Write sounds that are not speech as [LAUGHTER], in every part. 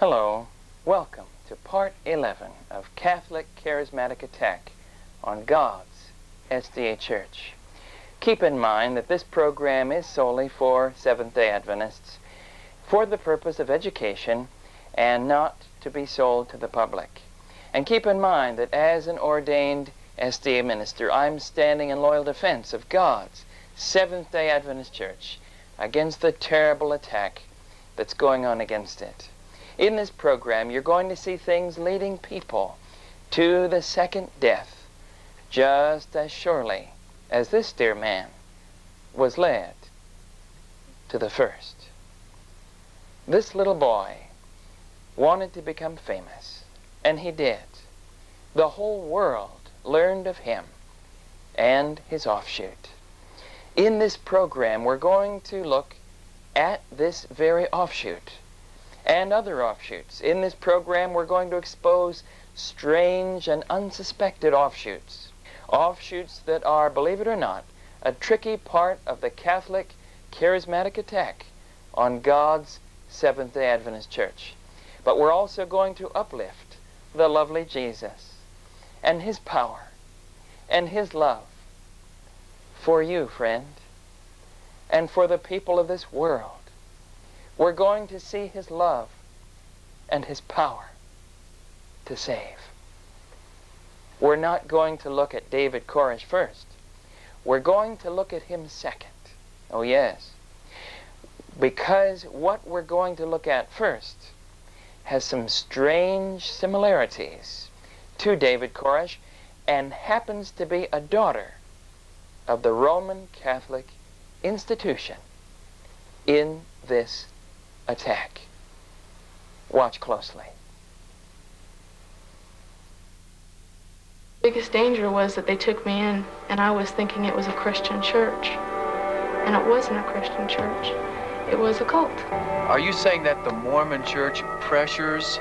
Hello, welcome to part 11 of Catholic Charismatic Attack on God's SDA Church. Keep in mind that this program is solely for Seventh-day Adventists for the purpose of education and not to be sold to the public. And keep in mind that as an ordained SDA minister, I'm standing in loyal defense of God's Seventh-day Adventist Church against the terrible attack that's going on against it. In this program, you're going to see things leading people to the second death just as surely as this dear man was led to the first. This little boy wanted to become famous, and he did. The whole world learned of him and his offshoot. In this program, we're going to look at this very offshoot and other offshoots. In this program, we're going to expose strange and unsuspected offshoots. Offshoots that are, believe it or not, a tricky part of the Catholic charismatic attack on God's Seventh-day Adventist Church. But we're also going to uplift the lovely Jesus and his power and his love for you, friend, and for the people of this world. We're going to see his love and his power to save. We're not going to look at David Koresh first. We're going to look at him second. Oh, yes. Because what we're going to look at first has some strange similarities to David Koresh and happens to be a daughter of the Roman Catholic institution in this attack. Watch closely. biggest danger was that they took me in and I was thinking it was a Christian church. And it wasn't a Christian church. It was a cult. Are you saying that the Mormon church pressures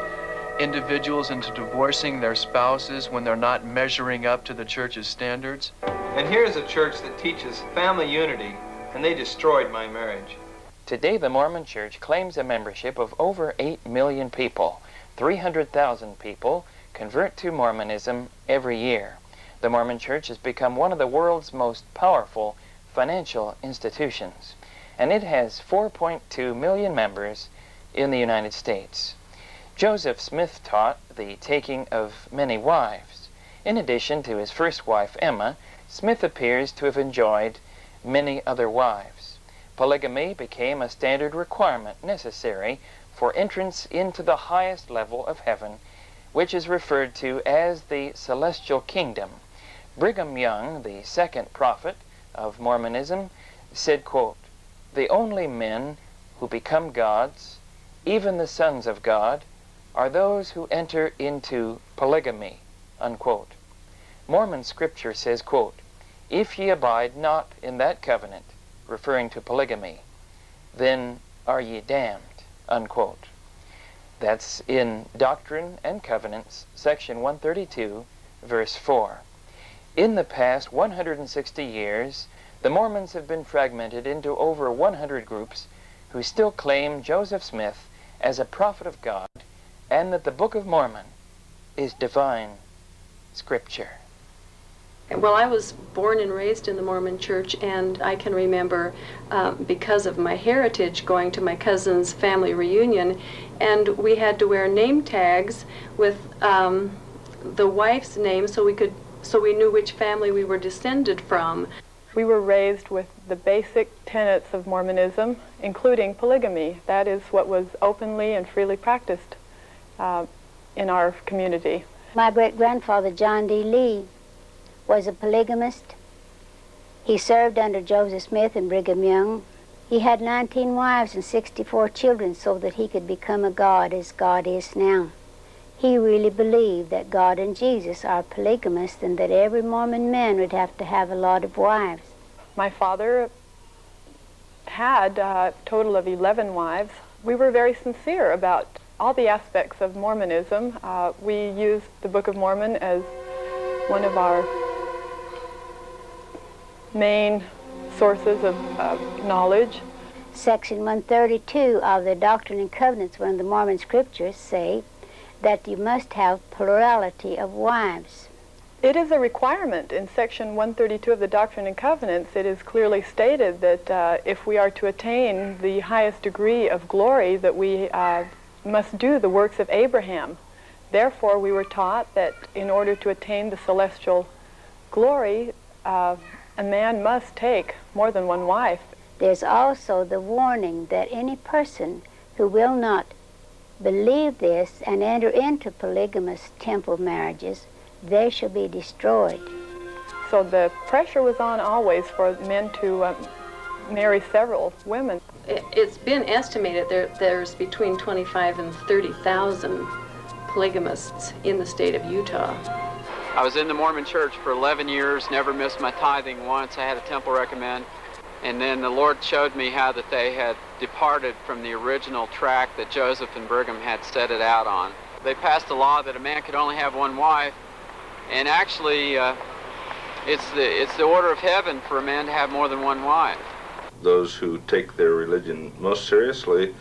individuals into divorcing their spouses when they're not measuring up to the church's standards? And here's a church that teaches family unity, and they destroyed my marriage. Today, the Mormon Church claims a membership of over 8 million people. 300,000 people convert to Mormonism every year. The Mormon Church has become one of the world's most powerful financial institutions, and it has 4.2 million members in the United States. Joseph Smith taught the taking of many wives. In addition to his first wife, Emma, Smith appears to have enjoyed many other wives. Polygamy became a standard requirement necessary for entrance into the highest level of heaven, which is referred to as the celestial kingdom. Brigham Young, the second prophet of Mormonism, said, quote, The only men who become gods, even the sons of God, are those who enter into polygamy, unquote. Mormon scripture says, quote, If ye abide not in that covenant, referring to polygamy, then are ye damned, unquote. That's in Doctrine and Covenants, section 132, verse 4. In the past 160 years, the Mormons have been fragmented into over 100 groups who still claim Joseph Smith as a prophet of God and that the Book of Mormon is divine scripture. Well, I was born and raised in the Mormon church, and I can remember, um, because of my heritage, going to my cousin's family reunion, and we had to wear name tags with um, the wife's name so we could so we knew which family we were descended from. We were raised with the basic tenets of Mormonism, including polygamy. That is what was openly and freely practiced uh, in our community. My great grandfather, John D. Lee, was a polygamist. He served under Joseph Smith and Brigham Young. He had 19 wives and 64 children so that he could become a god as God is now. He really believed that God and Jesus are polygamists and that every Mormon man would have to have a lot of wives. My father had a total of 11 wives. We were very sincere about all the aspects of Mormonism. Uh, we used the Book of Mormon as one of our main sources of, of knowledge. Section 132 of the Doctrine and Covenants, one of the Mormon scriptures, say that you must have plurality of wives. It is a requirement in Section 132 of the Doctrine and Covenants. It is clearly stated that uh, if we are to attain the highest degree of glory, that we uh, must do the works of Abraham. Therefore, we were taught that in order to attain the celestial glory, uh, a man must take more than one wife. There's also the warning that any person who will not believe this and enter into polygamous temple marriages they shall be destroyed. So the pressure was on always for men to um, marry several women. It, has been estimated there, there's between 25 and 30,000 polygamists in the state of Utah. I was in the Mormon church for 11 years, never missed my tithing once. I had a temple recommend. And then the Lord showed me how that they had departed from the original track that Joseph and Brigham had set it out on. They passed a law that a man could only have one wife, and actually, uh, it's, the, it's the order of heaven for a man to have more than one wife. Those who take their religion most seriously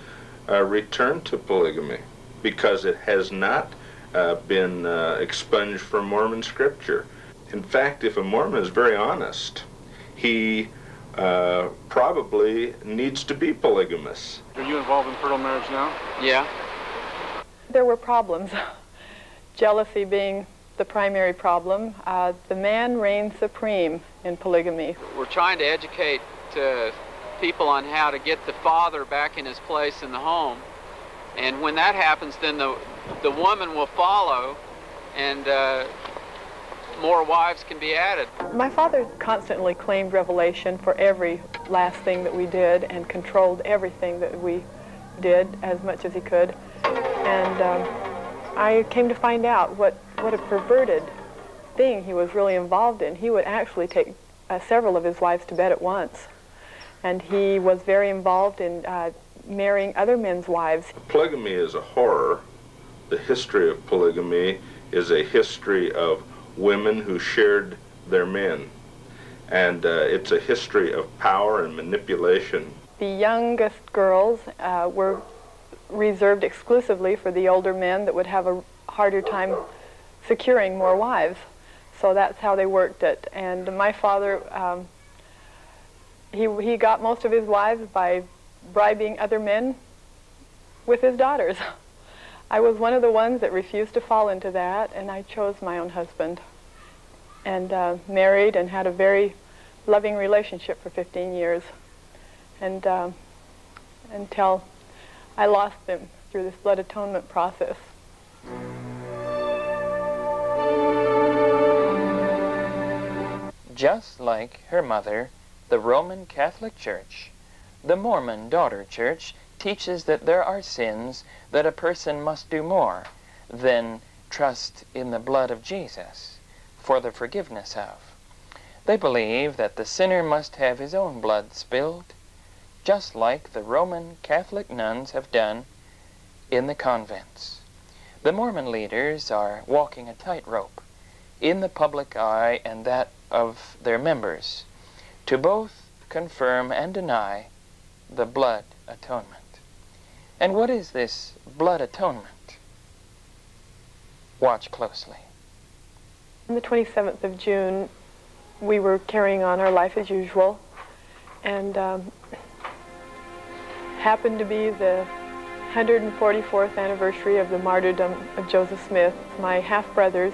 uh, return to polygamy because it has not been uh, expunged from Mormon scripture. In fact, if a Mormon is very honest, he uh, probably needs to be polygamous. Are you involved in fertile marriage now? Yeah. There were problems. [LAUGHS] Jealousy being the primary problem. Uh, the man reigns supreme in polygamy. We're trying to educate uh, people on how to get the father back in his place in the home. And when that happens, then the, the woman will follow and uh, more wives can be added. My father constantly claimed revelation for every last thing that we did and controlled everything that we did as much as he could. And um, I came to find out what what a perverted thing he was really involved in. He would actually take uh, several of his wives to bed at once. And he was very involved in uh, marrying other men's wives. Polygamy is a horror. The history of polygamy is a history of women who shared their men. And uh, it's a history of power and manipulation. The youngest girls uh, were reserved exclusively for the older men that would have a harder time securing more wives. So that's how they worked it. And my father, um, he, he got most of his wives by bribing other men with his daughters. [LAUGHS] I was one of the ones that refused to fall into that, and I chose my own husband and uh, married and had a very loving relationship for 15 years and uh, until I lost them through this blood atonement process. Just like her mother, the Roman Catholic Church, the Mormon daughter church teaches that there are sins that a person must do more than trust in the blood of Jesus for the forgiveness of. They believe that the sinner must have his own blood spilled, just like the Roman Catholic nuns have done in the convents. The Mormon leaders are walking a tightrope in the public eye and that of their members to both confirm and deny the blood atonement. And what is this blood atonement? Watch closely. On the 27th of June, we were carrying on our life as usual, and um, happened to be the 144th anniversary of the martyrdom of Joseph Smith. My half-brothers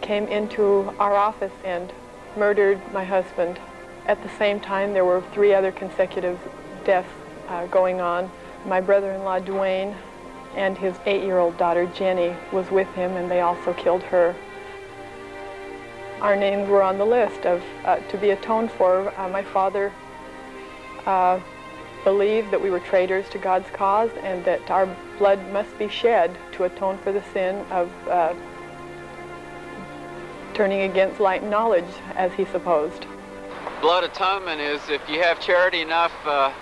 came into our office and murdered my husband. At the same time, there were three other consecutive deaths uh, going on. My brother-in-law, Duane, and his eight-year-old daughter, Jenny, was with him, and they also killed her. Our names were on the list of uh, to be atoned for. Uh, my father uh, believed that we were traitors to God's cause and that our blood must be shed to atone for the sin of uh, turning against light and knowledge, as he supposed. Blood atonement is if you have charity enough uh,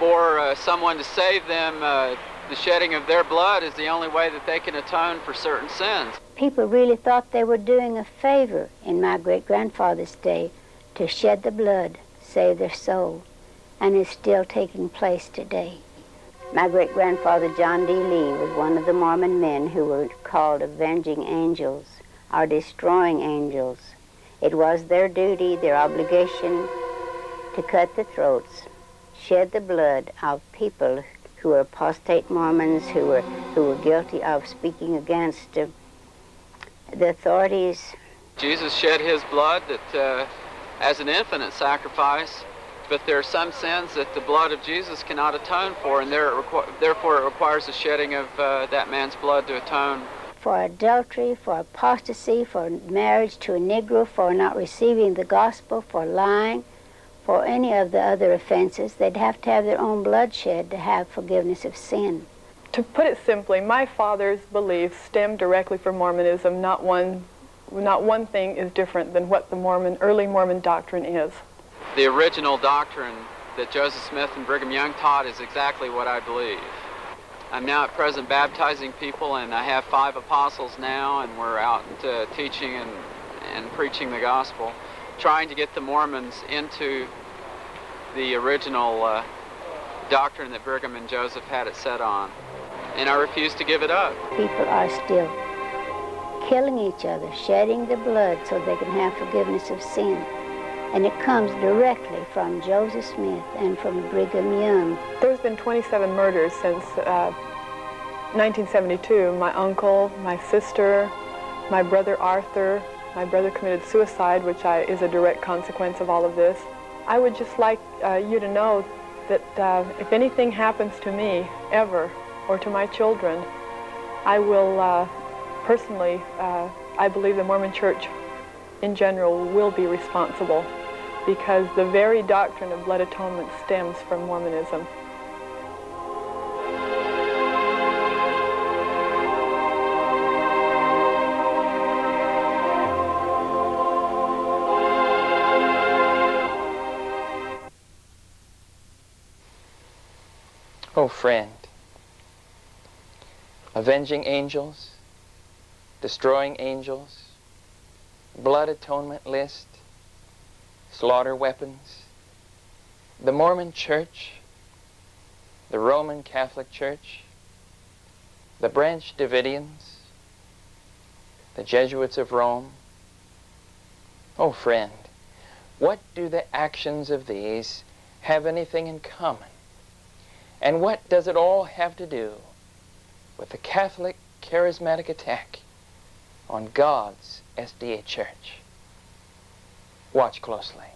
for uh, someone to save them, uh, the shedding of their blood is the only way that they can atone for certain sins. People really thought they were doing a favor in my great grandfather's day to shed the blood, save their soul. and is still taking place today. My great grandfather John D. Lee was one of the Mormon men who were called avenging angels or destroying angels. It was their duty, their obligation to cut the throats, shed the blood of people who were apostate Mormons, who were, who were guilty of speaking against uh, the authorities. Jesus shed his blood that, uh, as an infinite sacrifice, but there are some sins that the blood of Jesus cannot atone for, and there it therefore it requires the shedding of uh, that man's blood to atone. For adultery, for apostasy, for marriage to a Negro, for not receiving the gospel, for lying, for any of the other offenses, they'd have to have their own bloodshed to have forgiveness of sin. To put it simply, my father's beliefs stem directly from Mormonism. Not one, not one thing is different than what the Mormon, early Mormon doctrine is. The original doctrine that Joseph Smith and Brigham Young taught is exactly what I believe. I'm now at present baptizing people, and I have five apostles now, and we're out uh, teaching and, and preaching the gospel trying to get the Mormons into the original uh, doctrine that Brigham and Joseph had it set on. And I refuse to give it up. People are still killing each other, shedding the blood so they can have forgiveness of sin. And it comes directly from Joseph Smith and from Brigham Young. There's been 27 murders since uh, 1972. My uncle, my sister, my brother Arthur, my brother committed suicide, which I, is a direct consequence of all of this. I would just like uh, you to know that uh, if anything happens to me ever or to my children, I will uh, personally, uh, I believe the Mormon Church in general will be responsible because the very doctrine of blood atonement stems from Mormonism. Oh, friend, avenging angels, destroying angels, blood atonement list, slaughter weapons, the Mormon Church, the Roman Catholic Church, the Branch Davidians, the Jesuits of Rome. Oh, friend, what do the actions of these have anything in common? And what does it all have to do with the Catholic charismatic attack on God's SDA Church? Watch closely.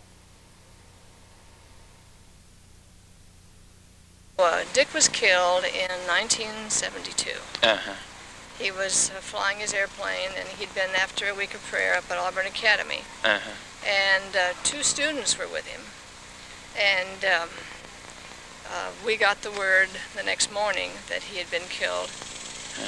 Uh, Dick was killed in 1972. Uh-huh. He was uh, flying his airplane, and he'd been after a week of prayer up at Auburn Academy. Uh-huh. And uh, two students were with him. And um, uh, we got the word the next morning that he had been killed.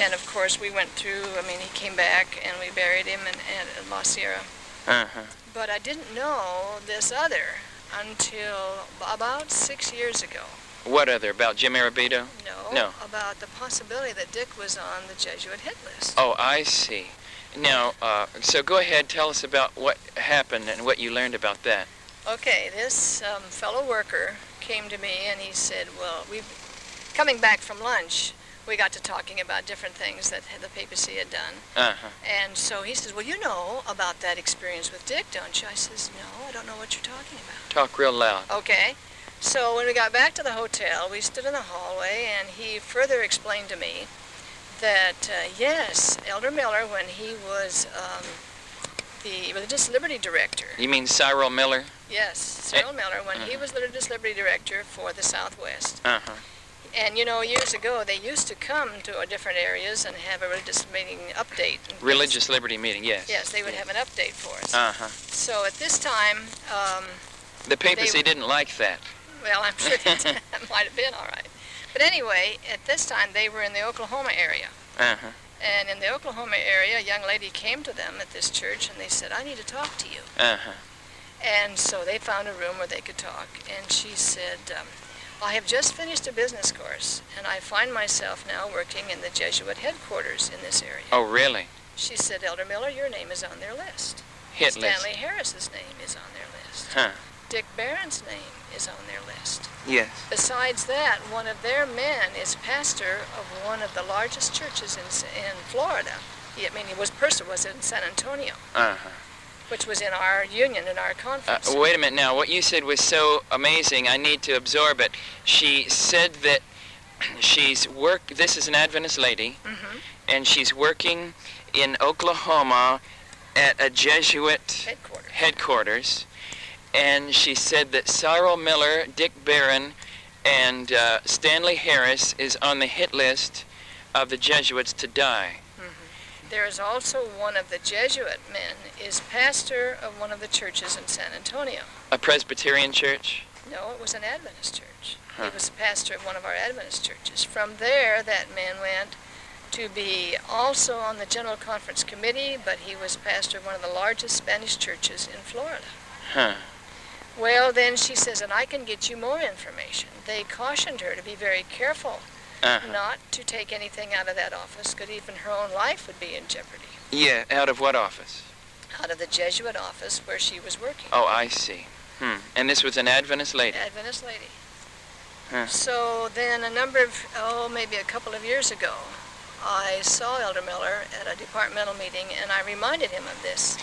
And of course, we went through, I mean, he came back and we buried him in, in La Sierra. Uh-huh. But I didn't know this other until about six years ago. What other? About Jim Arabito? No. No. About the possibility that Dick was on the Jesuit hit list. Oh, I see. Now, uh, so go ahead, tell us about what happened and what you learned about that. Okay, this um, fellow worker came to me and he said, well, we coming back from lunch, we got to talking about different things that the papacy had done. Uh-huh. And so he says, well, you know about that experience with Dick, don't you? I says, no, I don't know what you're talking about. Talk real loud. Okay. So when we got back to the hotel, we stood in the hallway, and he further explained to me that, uh, yes, Elder Miller, when he was um, the Religious Liberty Director. You mean Cyril Miller? Yes, Cyril Miller, when he was the Religious Liberty Director for the Southwest. Uh-huh. And you know, years ago, they used to come to uh, different areas and have a religious meeting update. Religious Liberty meeting, yes. Yes, they would have an update for us. Uh-huh. So at this time, um, The papacy didn't like that. well, I'm sure that [LAUGHS] [LAUGHS] might have been all right. But anyway, at this time, they were in the Oklahoma area. Uh-huh. And in the Oklahoma area, a young lady came to them at this church and they said, I need to talk to you. Uh-huh. And so they found a room where they could talk. And she said, um, I have just finished a business course, and I find myself now working in the Jesuit headquarters in this area. Oh, really? She said, Elder Miller, your name is on their list. Hit list. Stanley Harris's name is on their list. Huh. Dick Barron's name is on their list. Yes. Besides that, one of their men is pastor of one of the largest churches in, in Florida. He, I mean, he was person was in San Antonio, Uh-huh. which was in our union, in our Uh, conference. wait a minute now. What you said was so amazing. I need to absorb it. She said that [CLEARS THROAT] she's work. This is an Adventist lady, Mhm. and she's working in Oklahoma at a Jesuit Headquarters. headquarters. And she said that Cyril Miller, Dick Barron, and uh, Stanley Harris is on the hit list of the Jesuits to die. There is also one of the Jesuit men is pastor of one of the churches in San Antonio. A Presbyterian church. No, it was an Adventist church. Huh. He was pastor of one of our Adventist churches. From there, that man went to be also on the General Conference Committee, but he was pastor of one of the largest Spanish churches in Florida. Huh. Well, then she says, and I can get you more information. They cautioned her to be very careful Uh-huh. not to take anything out of that office, because even her own life would be in jeopardy. Yeah, out of what office? Out of the Jesuit office where she was working. Oh, I see. Hmm. And this was an Adventist lady. Adventist lady. Huh. So then a number of, oh, maybe a couple of years ago, I saw Elder Miller at a departmental meeting and I reminded him of this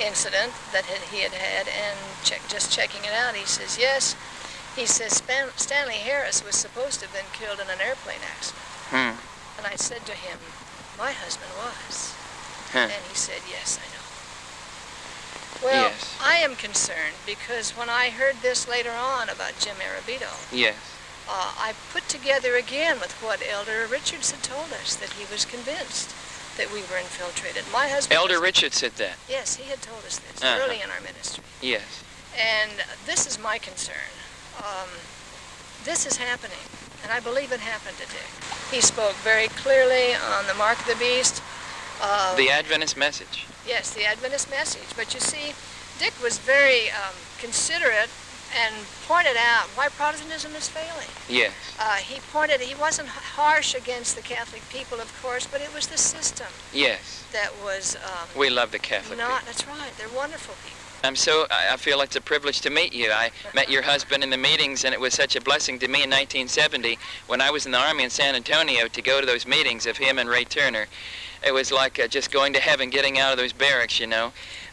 incident that had, he had had and check, just checking it out. He says, yes. He says, Span, Stanley Harris was supposed to have been killed in an airplane accident. Hmm. And I said to him, my husband was. Huh. And he said, yes, I know. Well, Yes. I am concerned because when I heard this later on about Jim Arabito, Yes. uh, I put together again with what Elder Richards had told us that he was convinced that we were infiltrated. My husband. Elder Richard said that. Yes, he had told us this Uh-huh. early in our ministry. Yes. And this is my concern. Um, this is happening, and I believe it happened to Dick. He spoke very clearly on the mark of the beast. Uh, The Adventist message. Yes, the Adventist message. But you see, Dick was very um, considerate and pointed out why Protestantism is failing. Yes. Uh, he pointed, he wasn't harsh against the Catholic people, of course, but it was the system Yes. that was um, We love the Catholic not, that's right, they're wonderful people. I'm so, I I feel it's a privilege to meet you. I met your husband in the meetings, and it was such a blessing to me in 1970 when I was in the Army in San Antonio to go to those meetings of him and Ray Turner. It was like uh, just going to heaven, getting out of those barracks, you know.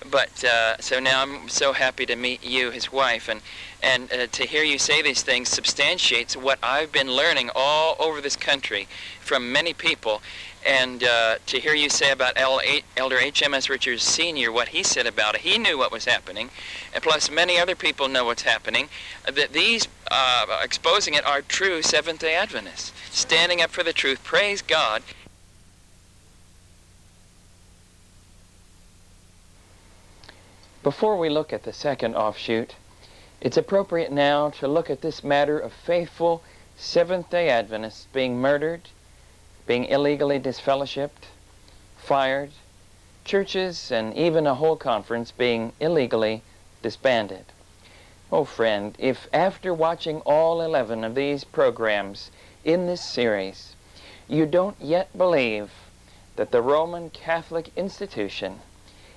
But uh, so now I'm so happy to meet you, his wife, and and uh, to hear you say these things substantiates what I've been learning all over this country from many people. And uh, to hear you say about L. Elder H.M.S. Richards Sr., what he said about it, he knew what was happening, and plus many other people know what's happening, that these uh, exposing it are true Seventh-day Adventists, standing up for the truth. Praise God. Before we look at the second offshoot, it's appropriate now to look at this matter of faithful Seventh-day Adventists being murdered, being illegally disfellowshipped, fired, churches and even a whole conference being illegally disbanded. Oh, friend, if after watching all 11 of these programs in this series, you don't yet believe that the Roman Catholic institution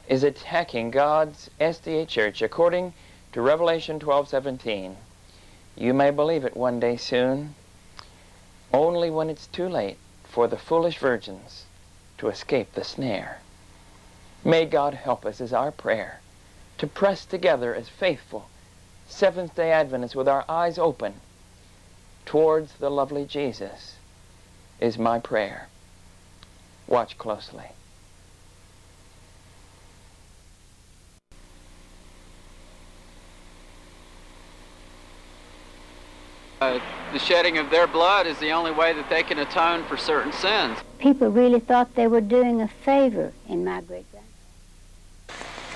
is attacking God's SDA Church according to Revelation 12:17, you may believe it one day soon, only when it's too late for the foolish virgins to escape the snare. May God help us is our prayer to press together as faithful Seventh-day Adventists with our eyes open towards the lovely Jesus is my prayer. Watch closely. Uh, the shedding of their blood is the only way that they can atone for certain sins. People really thought they were doing a favor in my great grand.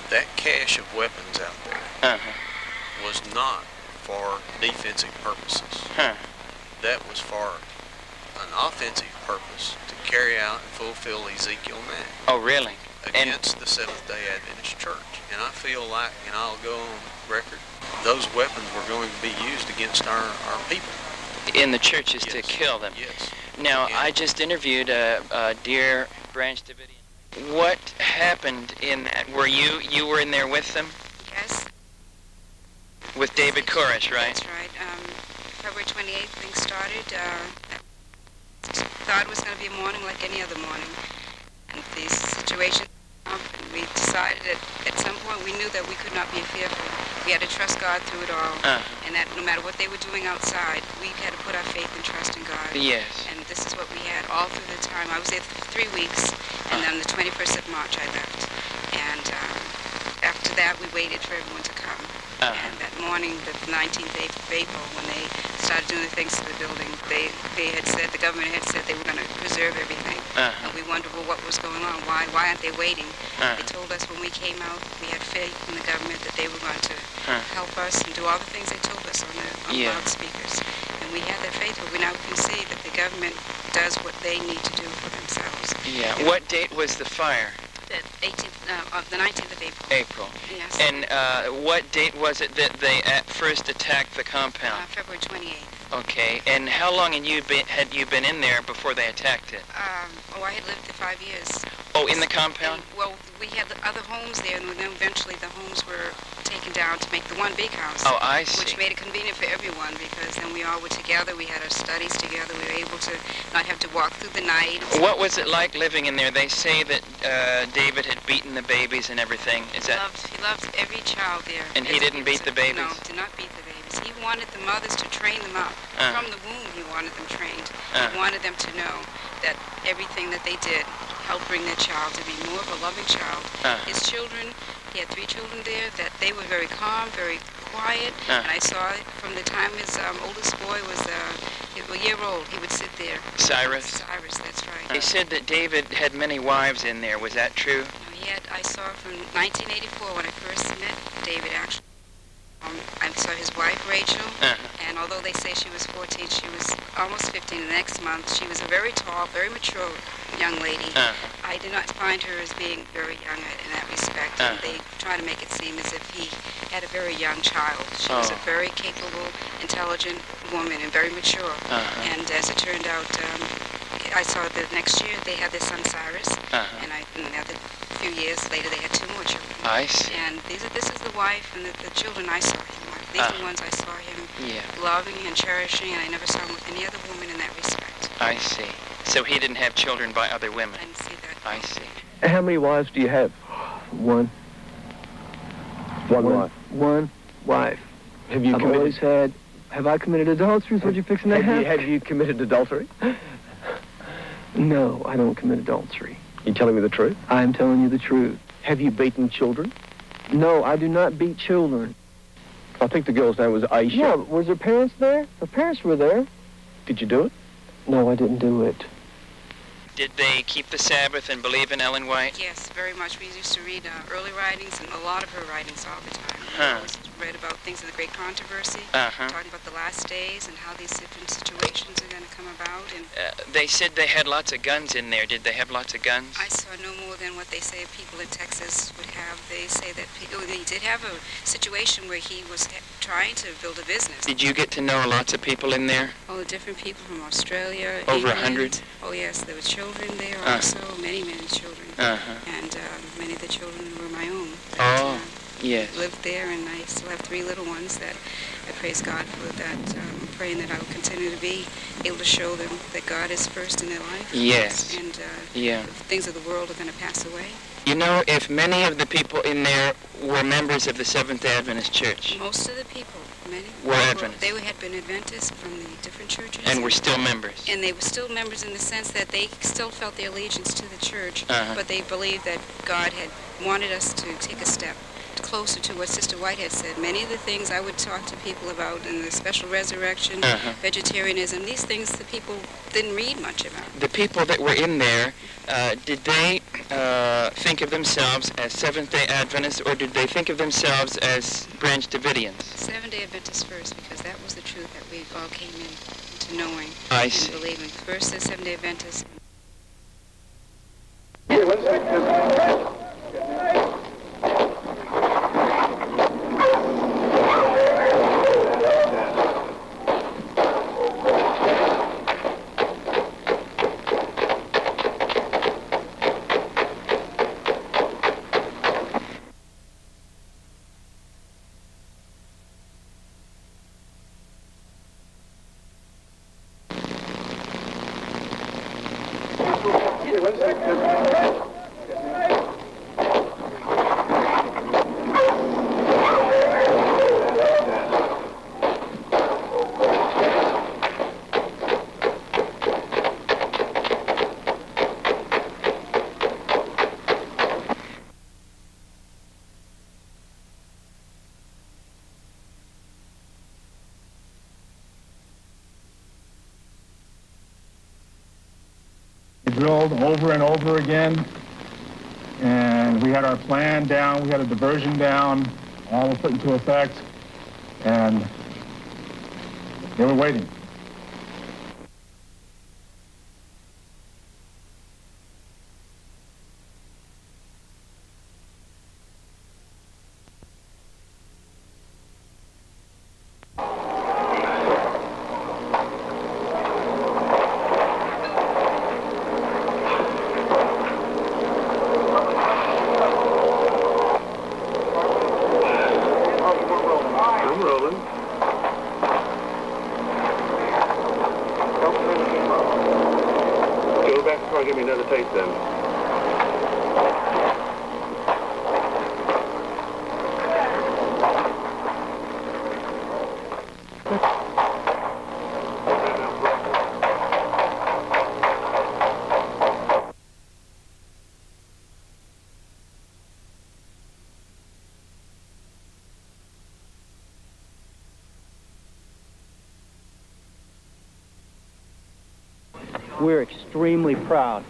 That cache of weapons out there Uh-huh. was not for defensive purposes. Huh. That was for an offensive purpose to carry out and fulfill Ezekiel 9 Oh, really? against the Seventh-day Adventist Church. And I feel like, and I'll go on record, those weapons were going to be used against our, our people. In the churches to kill them. Yes. Now, Yeah. I just interviewed a, uh, dear Branch Davidian. What happened in that? Were you you were in there with them? Yes. With David Koresh, right? That's right. Um, February 28th, things started. Uh, thought it was going to be a morning like any other morning. And these situations and we decided that at some point we knew that we could not be fearful. We had to trust God through it all. Uh. And that no matter what they were doing outside, we had to put our faith and trust in God. Yes. And this is what we had all through the time. I was there for three weeks, and then the 21st of March I left. And um, after that, we waited for everyone to come. Uh-huh. And that morning, the 19th of April, when they started doing the things to the building, they, they had said, the government had said they were going to preserve everything. Uh-huh. And we wondered, well, what was going on? Why, why aren't they waiting? Uh-huh. They told us when we came out, we had faith in the government that they were going to Uh-huh. help us and do all the things they told us on the on Yeah. loudspeakers. And we had that faith, but we now can see that the government does what they need to do for themselves. Yeah. What date was the fire? The 18th, uh, of the 19th of April. April. Yes. And uh, what date was it that they at first attacked the compound? Uh, February 28th. Okay. And how long had you been had you been in there before they attacked it? Um, oh, I had lived there five years. Oh, in the compound? And, well, we had the other homes there, and then eventually the homes were taken down to make the one big house. Oh, I see. Which made it convenient for everyone because then we all were together. We had our studies together. We were able to not have to walk through the night. What was it like living in there? They say that uh, David had beaten the babies and everything. Is He that? loved, he loved every child there. And he didn't beat the babies? No, did not beat the babies. He wanted the mothers to train them up. Uh. From the womb, he wanted them trained. Uh. He wanted them to know that everything that they did helped bring their child to be more of a loving child. Uh. His children, he had three children there, that they were very calm, very quiet. Uh. And I saw it from the time his um, oldest boy was uh, a year old. He would sit there. Cyrus? Cyrus, that's right. They said that David had many wives in there. Was that true? He had, I saw from 1984 when I first met David actually. Um, I saw his wife Rachel, Uh-huh. and although they say she was 14, she was almost 15 the next month. She was a very tall, very mature young lady. Uh-huh. I did not find her as being very young in that respect. Uh-huh. They try to make it seem as if he had a very young child. She was a Oh. very capable, intelligent woman and very mature. Uh-huh. And as it turned out, um, I saw the next year they had their son Cyrus, Uh-huh. and I and few years later they had two more children. I see. And these are, this is the wife and the, the children I saw him with. These are Ah. the ones I saw him Yeah. loving and cherishing, and I never saw him with any other woman in that respect. I see. So he didn't have children by other women. I didn't see that. I see. How many wives do you have? One. One, wife. One wife. Have you I've committed? always had. Have I committed adultery? Is what you're fixing to have, you, have? have you committed adultery? [LAUGHS] No, I don't commit adultery. You telling me the truth? I'm telling you the truth. Have you beaten children? No, I do not beat children. I think the girl's name was Aisha. Yeah, but was her parents there? Her parents were there. Did you do it? No, I didn't do it. Did they keep the Sabbath and believe in Ellen White? Yes, very much. We used to read uh, early writings and a lot of her writings all the time. We Huh. always read about things of the great controversy, Uh-huh. talking about the last days and how these different situations are going to come about. And Uh, they said they had lots of guns in there. Did they have lots of guns? I saw no more than what they say people in Texas would have. They say that people, they did have a situation where he was trying to build a business. Did you get to know lots of people in there? All the different people from Australia. Over a hundred? Oh yes, there were children there Uh. also, many, many children. Uh-huh. And uh, many of the children were my own. Oh, yes. lived there, and I still have three little ones that I praise God for that. Um, praying that I will continue to be able to show them that God is first in their life. Yes. And uh, Yeah. the things of the world are going to pass away. You know, if many of the people in there were members of the Seventh Adventist Church Most of the people, many, Were Adventists. they had been Adventists from the different churches. and were still members. And they were still members in the sense that they still felt their allegiance to the church, Uh-huh. but they believed that God had wanted us to take a step closer to what Sister White had said. Many of the things I would talk to people about in the special resurrection, Uh-huh. vegetarianism, these things the people didn't read much about. The people that were in there, uh, did they uh, think of themselves as Seventh day Adventists or did they think of themselves as Branch Davidians? Seventh-day Adventists first, because that was the truth that we all came in to knowing I and see. believing. First, the Seventh-day Adventists, again, and we had our plan down, we had a diversion down, all was put into effect, and they were waiting. I'm rolling. Go back to the car and give me another tape then. We're extremely proud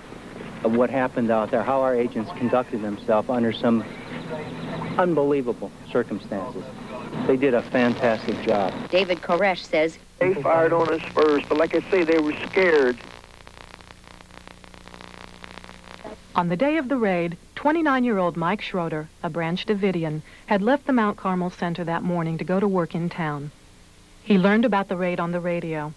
of what happened out there, how our agents conducted themselves under some unbelievable circumstances. They did a fantastic job. David Koresh says They fired on us first, but like I say, they were scared. On the day of the raid, 29-year-old Mike Schroeder, a Branch Davidian, had left the Mount Carmel Center that morning to go to work in town. He learned about the raid on the radio.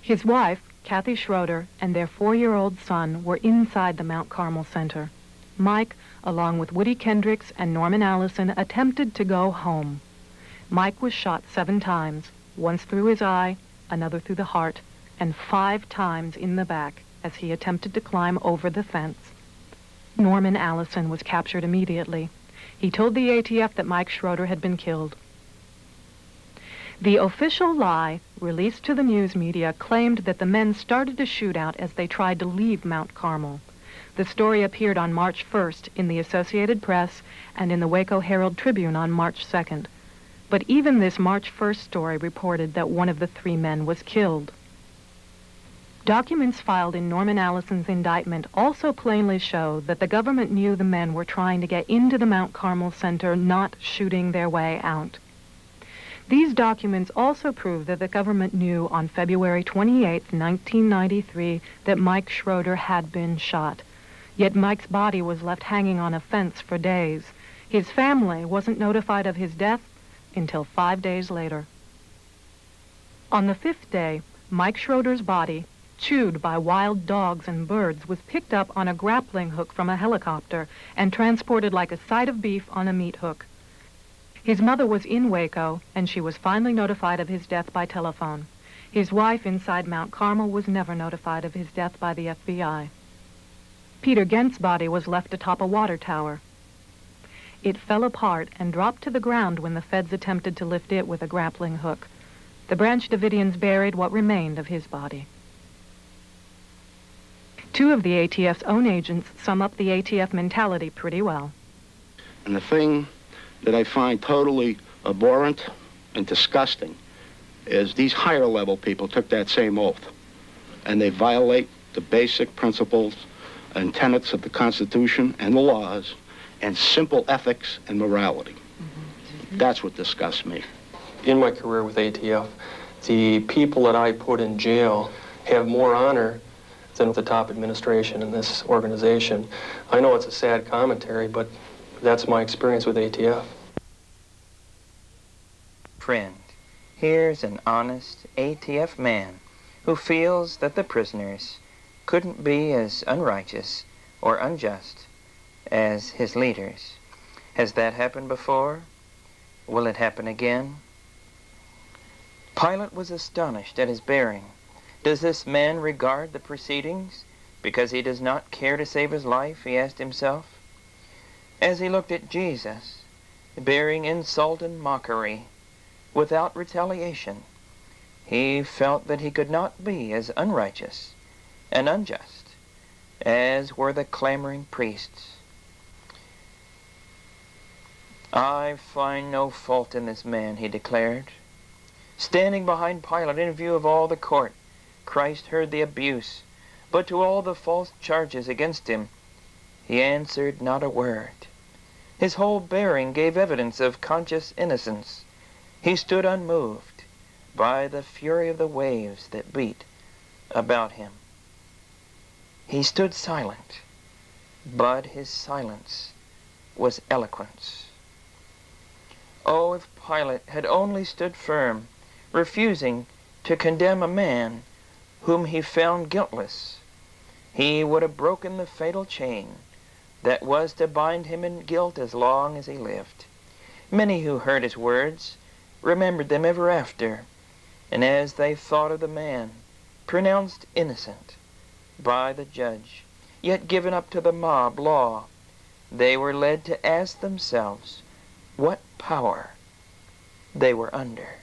His wife, Kathy Schroeder, and their four-year-old son were inside the Mount Carmel Center. Mike, along with Woody Kendricks and Norman Allison, attempted to go home. Mike was shot seven times, once through his eye, another through the heart, and five times in the back as he attempted to climb over the fence. Norman Allison was captured immediately. He told the ATF that Mike Schroeder had been killed. The official lie, released to the news media, claimed that the men started a shootout as they tried to leave Mount Carmel. The story appeared on March 1st in the Associated Press and in the Waco Herald Tribune on March 2nd. But even this March 1st story reported that one of the three men was killed. Documents filed in Norman Allison's indictment also plainly show that the government knew the men were trying to get into the Mount Carmel Center, not shooting their way out. These documents also prove that the government knew on February 28, 1993, that Mike Schroeder had been shot. Yet Mike's body was left hanging on a fence for days. His family wasn't notified of his death until five days later. On the fifth day, Mike Schroeder's body, chewed by wild dogs and birds, was picked up on a grappling hook from a helicopter and transported like a side of beef on a meat hook. His mother was in Waco, and she was finally notified of his death by telephone. His wife inside Mount Carmel was never notified of his death by the FBI. Peter Gent's body was left atop a water tower. It fell apart and dropped to the ground when the feds attempted to lift it with a grappling hook. The Branch Davidians buried what remained of his body. Two of the ATF's own agents sum up the ATF mentality pretty well. And the thing that I find totally abhorrent and disgusting is these higher level people took that same oath and they violate the basic principles and tenets of the Constitution and the laws and simple ethics and morality. That's what disgusts me. In my career with ATF, the people that I put in jail have more honor than the top administration in this organization. I know it's a sad commentary, but that's my experience with ATF. Friend, here's an honest ATF man who feels that the prisoners couldn't be as unrighteous or unjust as his leaders. Has that happened before? Will it happen again? Pilate was astonished at his bearing. Does this man regard the proceedings Because he does not care to save his life, he asked himself. As he looked at Jesus, bearing insult and mockery, without retaliation, he felt that he could not be as unrighteous and unjust as were the clamoring priests. I find no fault in this man, he declared. Standing behind Pilate in view of all the court, Christ heard the abuse, but to all the false charges against him, he answered not a word. His whole bearing gave evidence of conscious innocence. He stood unmoved by the fury of the waves that beat about him. He stood silent, but his silence was eloquence. Oh, if Pilate had only stood firm, refusing to condemn a man whom he found guiltless, he would have broken the fatal chain that was to bind him in guilt as long as he lived. Many who heard his words remembered them ever after, and as they thought of the man pronounced innocent by the judge, yet given up to the mob law, they were led to ask themselves what power they were under.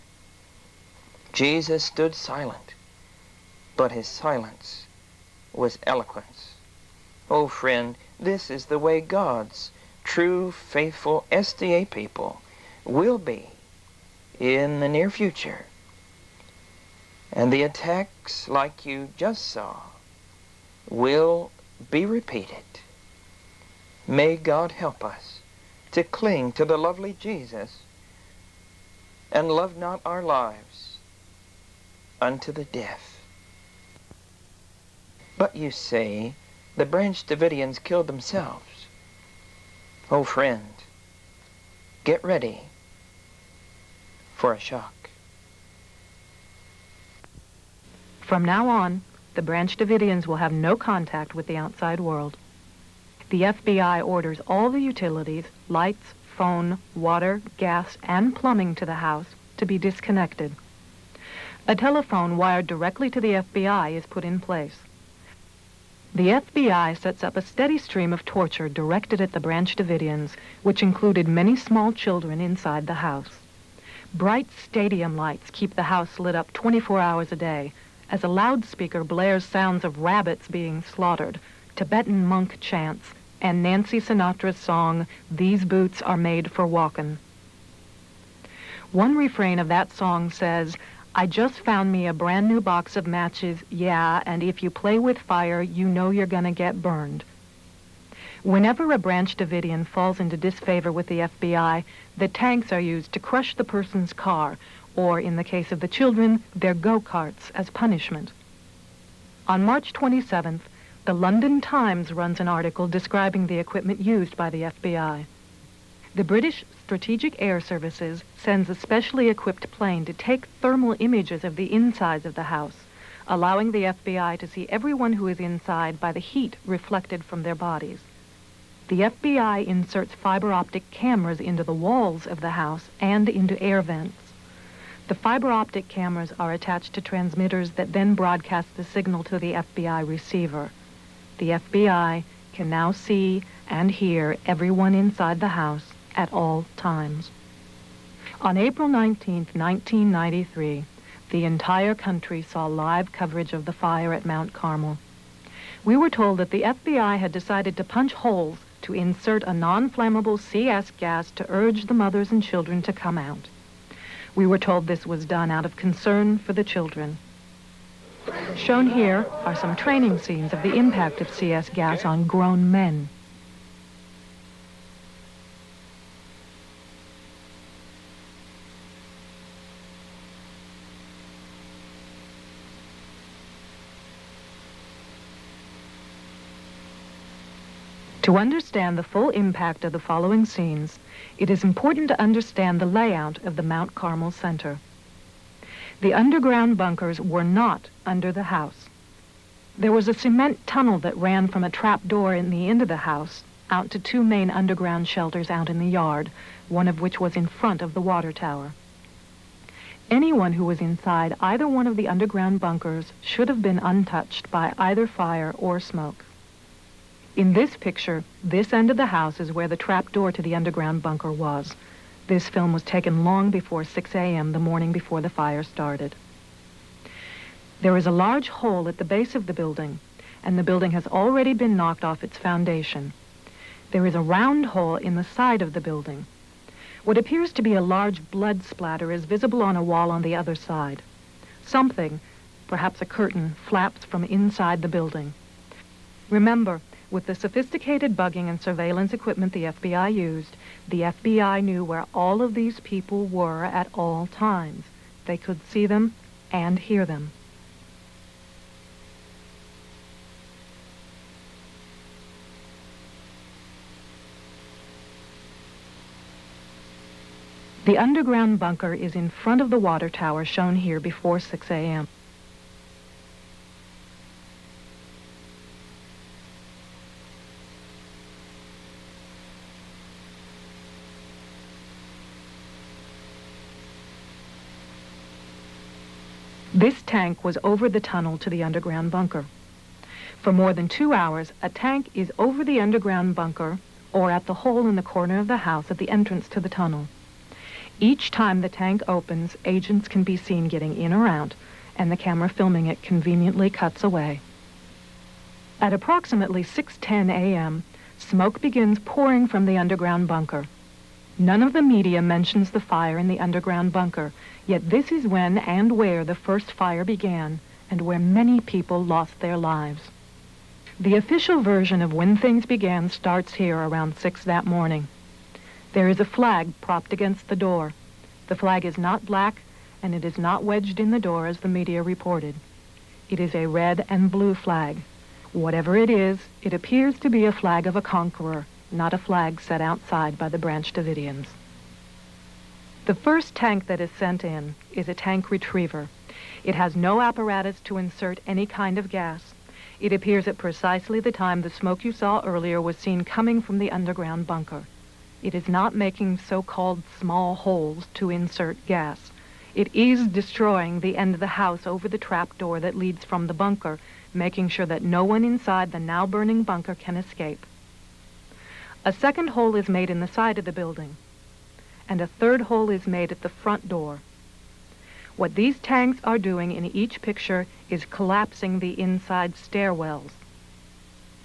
Jesus stood silent, but his silence was eloquence. Oh, friend, this is the way God's true, faithful SDA people will be in the near future. And the attacks like you just saw will be repeated. May God help us to cling to the lovely Jesus and love not our lives unto the death. But you say the Branch Davidians killed themselves. Oh, friend, get ready for a shock. From now on, the Branch Davidians will have no contact with the outside world. The FBI orders all the utilities, lights, phone, water, gas, and plumbing to the house to be disconnected. A telephone wired directly to the FBI is put in place. The FBI sets up a steady stream of torture directed at the Branch Davidians, which included many small children inside the house. Bright stadium lights keep the house lit up 24 hours a day, as a loudspeaker blares sounds of rabbits being slaughtered, Tibetan monk chants, and Nancy Sinatra's song, These Boots Are Made for Walkin'. One refrain of that song says, I just found me a brand new box of matches, yeah, and if you play with fire, you know you're gonna get burned. Whenever a Branch Davidian falls into disfavor with the FBI, the tanks are used to crush the person's car, or in the case of the children, their go-karts as punishment. On March 27th, the London Times runs an article describing the equipment used by the FBI. The British Strategic Air Services sends a specially equipped plane to take thermal images of the insides of the house, allowing the FBI to see everyone who is inside by the heat reflected from their bodies. The FBI inserts fiber optic cameras into the walls of the house and into air vents. The fiber optic cameras are attached to transmitters that then broadcast the signal to the FBI receiver. The FBI can now see and hear everyone inside the house at all times. On April 19, 1993, the entire country saw live coverage of the fire at Mount Carmel. We were told that the FBI had decided to punch holes to insert a non-flammable CS gas to urge the mothers and children to come out. We were told this was done out of concern for the children. Shown here are some training scenes of the impact of CS gas on grown men. To understand the full impact of the following scenes, it is important to understand the layout of the Mount Carmel Center. The underground bunkers were not under the house. There was a cement tunnel that ran from a trap door in the end of the house out to two main underground shelters out in the yard, one of which was in front of the water tower. Anyone who was inside either one of the underground bunkers should have been untouched by either fire or smoke. In this picture, this end of the house is where the trap door to the underground bunker was. This film was taken long before 6 a.m. the morning before the fire started. There is a large hole at the base of the building, and the building has already been knocked off its foundation. There is a round hole in the side of the building. What appears to be a large blood splatter is visible on a wall on the other side. Something, perhaps a curtain, flaps from inside the building. Remember, with the sophisticated bugging and surveillance equipment the FBI used, the FBI knew where all of these people were at all times. They could see them and hear them. The underground bunker is in front of the water tower shown here before 6 a.m. This tank was over the tunnel to the underground bunker. For more than two hours, a tank is over the underground bunker or at the hole in the corner of the house at the entrance to the tunnel. Each time the tank opens, agents can be seen getting in or out, and the camera filming it conveniently cuts away. At approximately 6.10 a.m., smoke begins pouring from the underground bunker. None of the media mentions the fire in the underground bunker, yet this is when and where the first fire began and where many people lost their lives. The official version of when things began starts here around 6 that morning. There is a flag propped against the door. The flag is not black, and it is not wedged in the door as the media reported. It is a red and blue flag. Whatever it is, it appears to be a flag of a conqueror, not a flag set outside by the Branch Davidians. The first tank that is sent in is a tank retriever. It has no apparatus to insert any kind of gas. It appears at precisely the time the smoke you saw earlier was seen coming from the underground bunker. It is not making so-called small holes to insert gas. It is destroying the end of the house over the trap door that leads from the bunker, making sure that no one inside the now burning bunker can escape. A second hole is made in the side of the building, and a third hole is made at the front door. What these tanks are doing in each picture is collapsing the inside stairwells.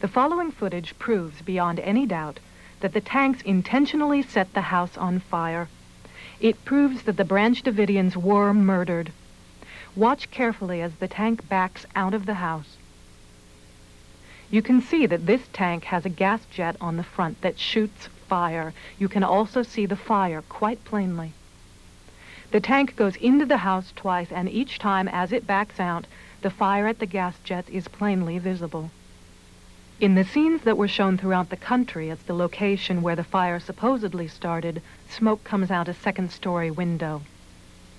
The following footage proves beyond any doubt that the tanks intentionally set the house on fire. It proves that the Branch Davidians were murdered. Watch carefully as the tank backs out of the house. You can see that this tank has a gas jet on the front that shoots fire. You can also see the fire quite plainly. The tank goes into the house twice, and each time as it backs out, the fire at the gas jet is plainly visible. In the scenes that were shown throughout the country as the location where the fire supposedly started, smoke comes out a second-story window.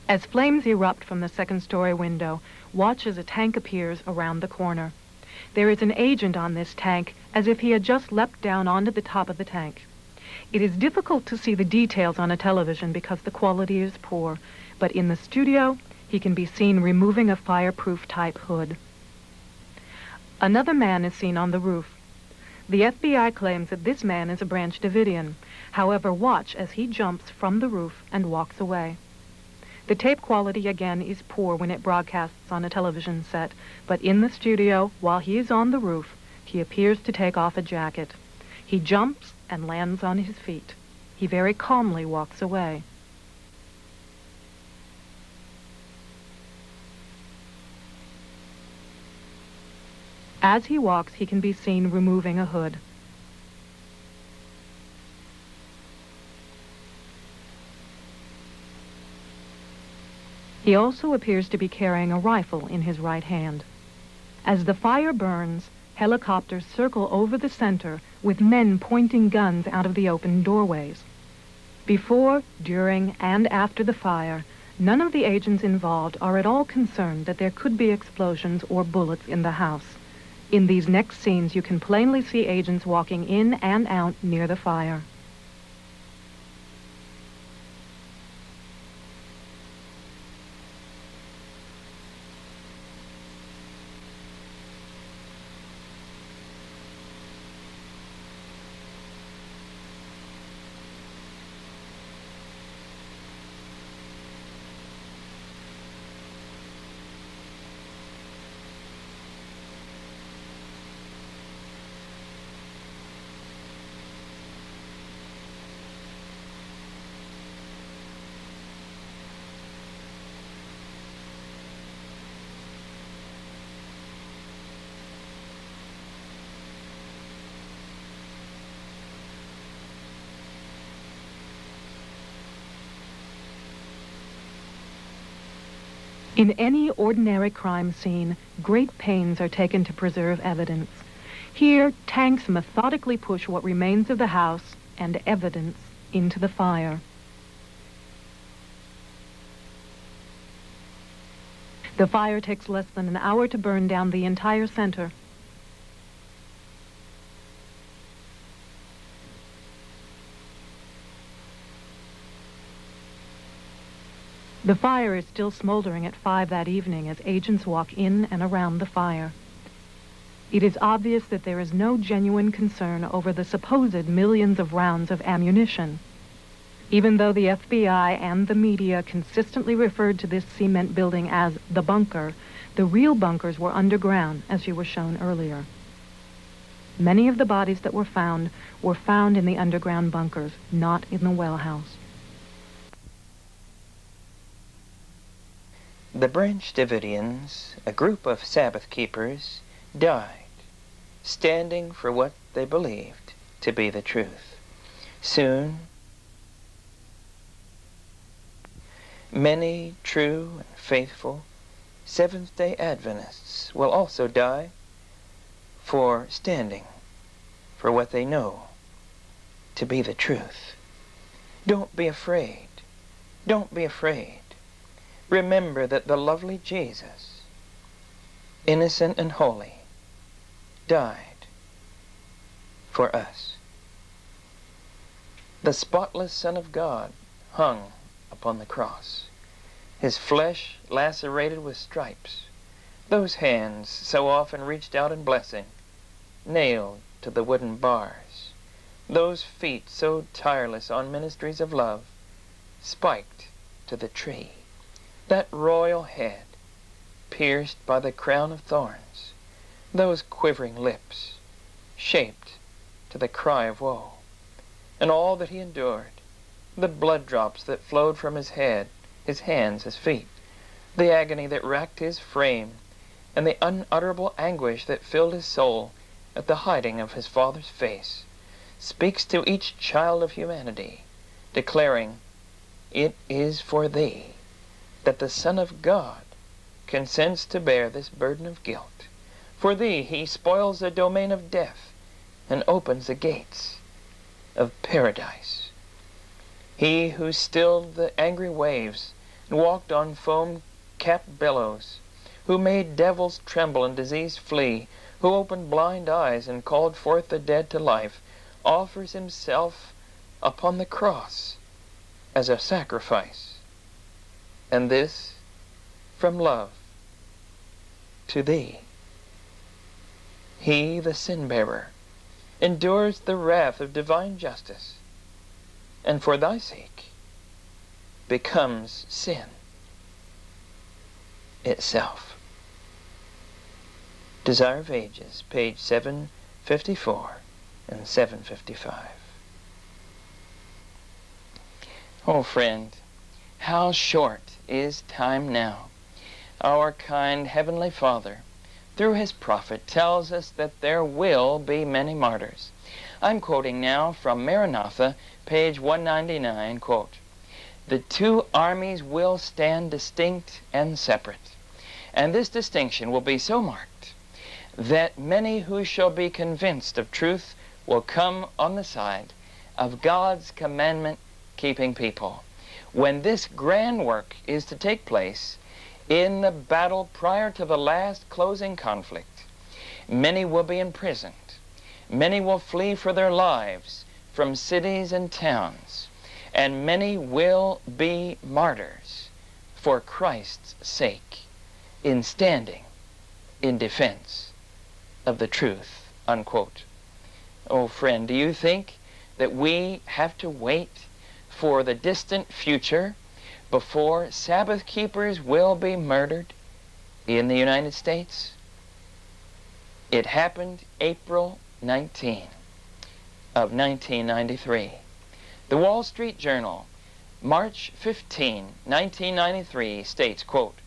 As flames erupt from the second-story window, watch as a tank appears around the corner. There is an agent on this tank, as if he had just leapt down onto the top of the tank. It is difficult to see the details on a television because the quality is poor, but in the studio, he can be seen removing a fireproof type hood. Another man is seen on the roof. The FBI claims that this man is a Branch Davidian. However, watch as he jumps from the roof and walks away. The tape quality again is poor when it broadcasts on a television set, but in the studio, while he is on the roof, he appears to take off a jacket. He jumps and lands on his feet. He very calmly walks away. As he walks, he can be seen removing a hood. He also appears to be carrying a rifle in his right hand. As the fire burns, helicopters circle over the center with men pointing guns out of the open doorways. Before, during, and after the fire, none of the agents involved are at all concerned that there could be explosions or bullets in the house. In these next scenes, you can plainly see agents walking in and out near the fire. In any ordinary crime scene, great pains are taken to preserve evidence. Here, tanks methodically push what remains of the house and evidence into the fire. The fire takes less than an hour to burn down the entire center. The fire is still smoldering at 5 that evening as agents walk in and around the fire. It is obvious that there is no genuine concern over the supposed millions of rounds of ammunition. Even though the FBI and the media consistently referred to this cement building as the bunker, the real bunkers were underground, as you were shown earlier. Many of the bodies that were found were found in the underground bunkers, not in the well house. The Branch Davidians, a group of Sabbath keepers, died, standing for what they believed to be the truth. Soon, many true and faithful Seventh-day Adventists will also die for standing for what they know to be the truth. Don't be afraid. Don't be afraid. Remember that the lovely Jesus, innocent and holy, died for us. The spotless Son of God hung upon the cross, his flesh lacerated with stripes, those hands so often reached out in blessing, nailed to the wooden bars, those feet so tireless on ministries of love, spiked to the tree that royal head pierced by the crown of thorns, those quivering lips shaped to the cry of woe, and all that he endured, the blood drops that flowed from his head, his hands, his feet, the agony that racked his frame, and the unutterable anguish that filled his soul at the hiding of his Father's face, speaks to each child of humanity, declaring, It is for thee that the Son of God consents to bear this burden of guilt. For thee he spoils the domain of death and opens the gates of paradise. He who stilled the angry waves and walked on foam-capped billows, who made devils tremble and disease flee, who opened blind eyes and called forth the dead to life, offers himself upon the cross as a sacrifice and this from love to thee. He, the sin-bearer, endures the wrath of divine justice, and for thy sake becomes sin itself. Desire of Ages, page 754 and 755. Oh, friend, how short is time now. Our kind Heavenly Father, through his prophet, tells us that there will be many martyrs. I'm quoting now from Maranatha, page 199, quote, The two armies will stand distinct and separate, and this distinction will be so marked that many who shall be convinced of truth will come on the side of God's commandment-keeping people when this grand work is to take place in the battle prior to the last closing conflict, many will be imprisoned. Many will flee for their lives from cities and towns. And many will be martyrs for Christ's sake in standing in defense of the truth, unquote. Oh, friend, do you think that we have to wait for the distant future before Sabbath keepers will be murdered in the United States? It happened April 19 of 1993. The Wall Street Journal, March 15, 1993, states, quote,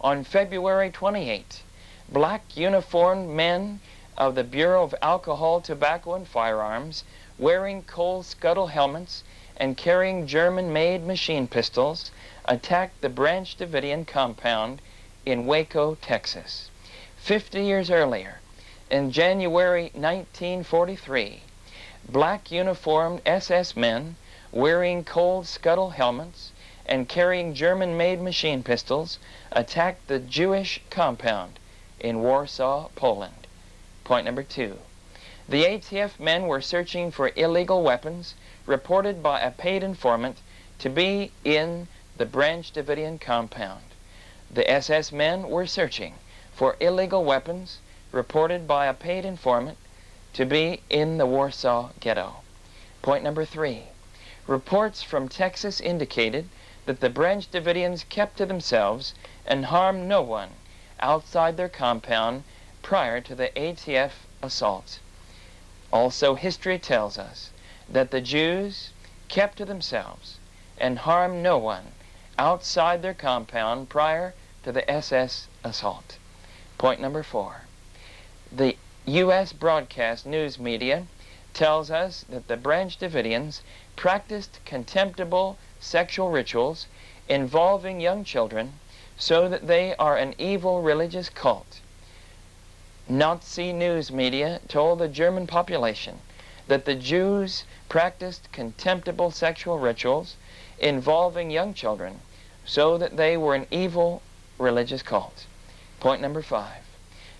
On February 28, black uniformed men of the Bureau of Alcohol, Tobacco, and Firearms, wearing coal scuttle helmets and carrying German-made machine pistols attacked the Branch Davidian compound in Waco, Texas. Fifty years earlier, in January 1943, black uniformed SS men wearing coal scuttle helmets and carrying German-made machine pistols attacked the Jewish compound in Warsaw, Poland. Point number two. The ATF men were searching for illegal weapons reported by a paid informant to be in the Branch Davidian compound. The SS men were searching for illegal weapons reported by a paid informant to be in the Warsaw Ghetto. Point number three. Reports from Texas indicated that the Branch Davidians kept to themselves and harmed no one outside their compound prior to the ATF assault. Also, history tells us that the Jews kept to themselves and harmed no one outside their compound prior to the SS assault. Point number four. The U.S. broadcast news media tells us that the Branch Davidians practiced contemptible sexual rituals involving young children so that they are an evil religious cult. Nazi news media told the German population that the Jews practiced contemptible sexual rituals involving young children so that they were an evil religious cult. Point number five.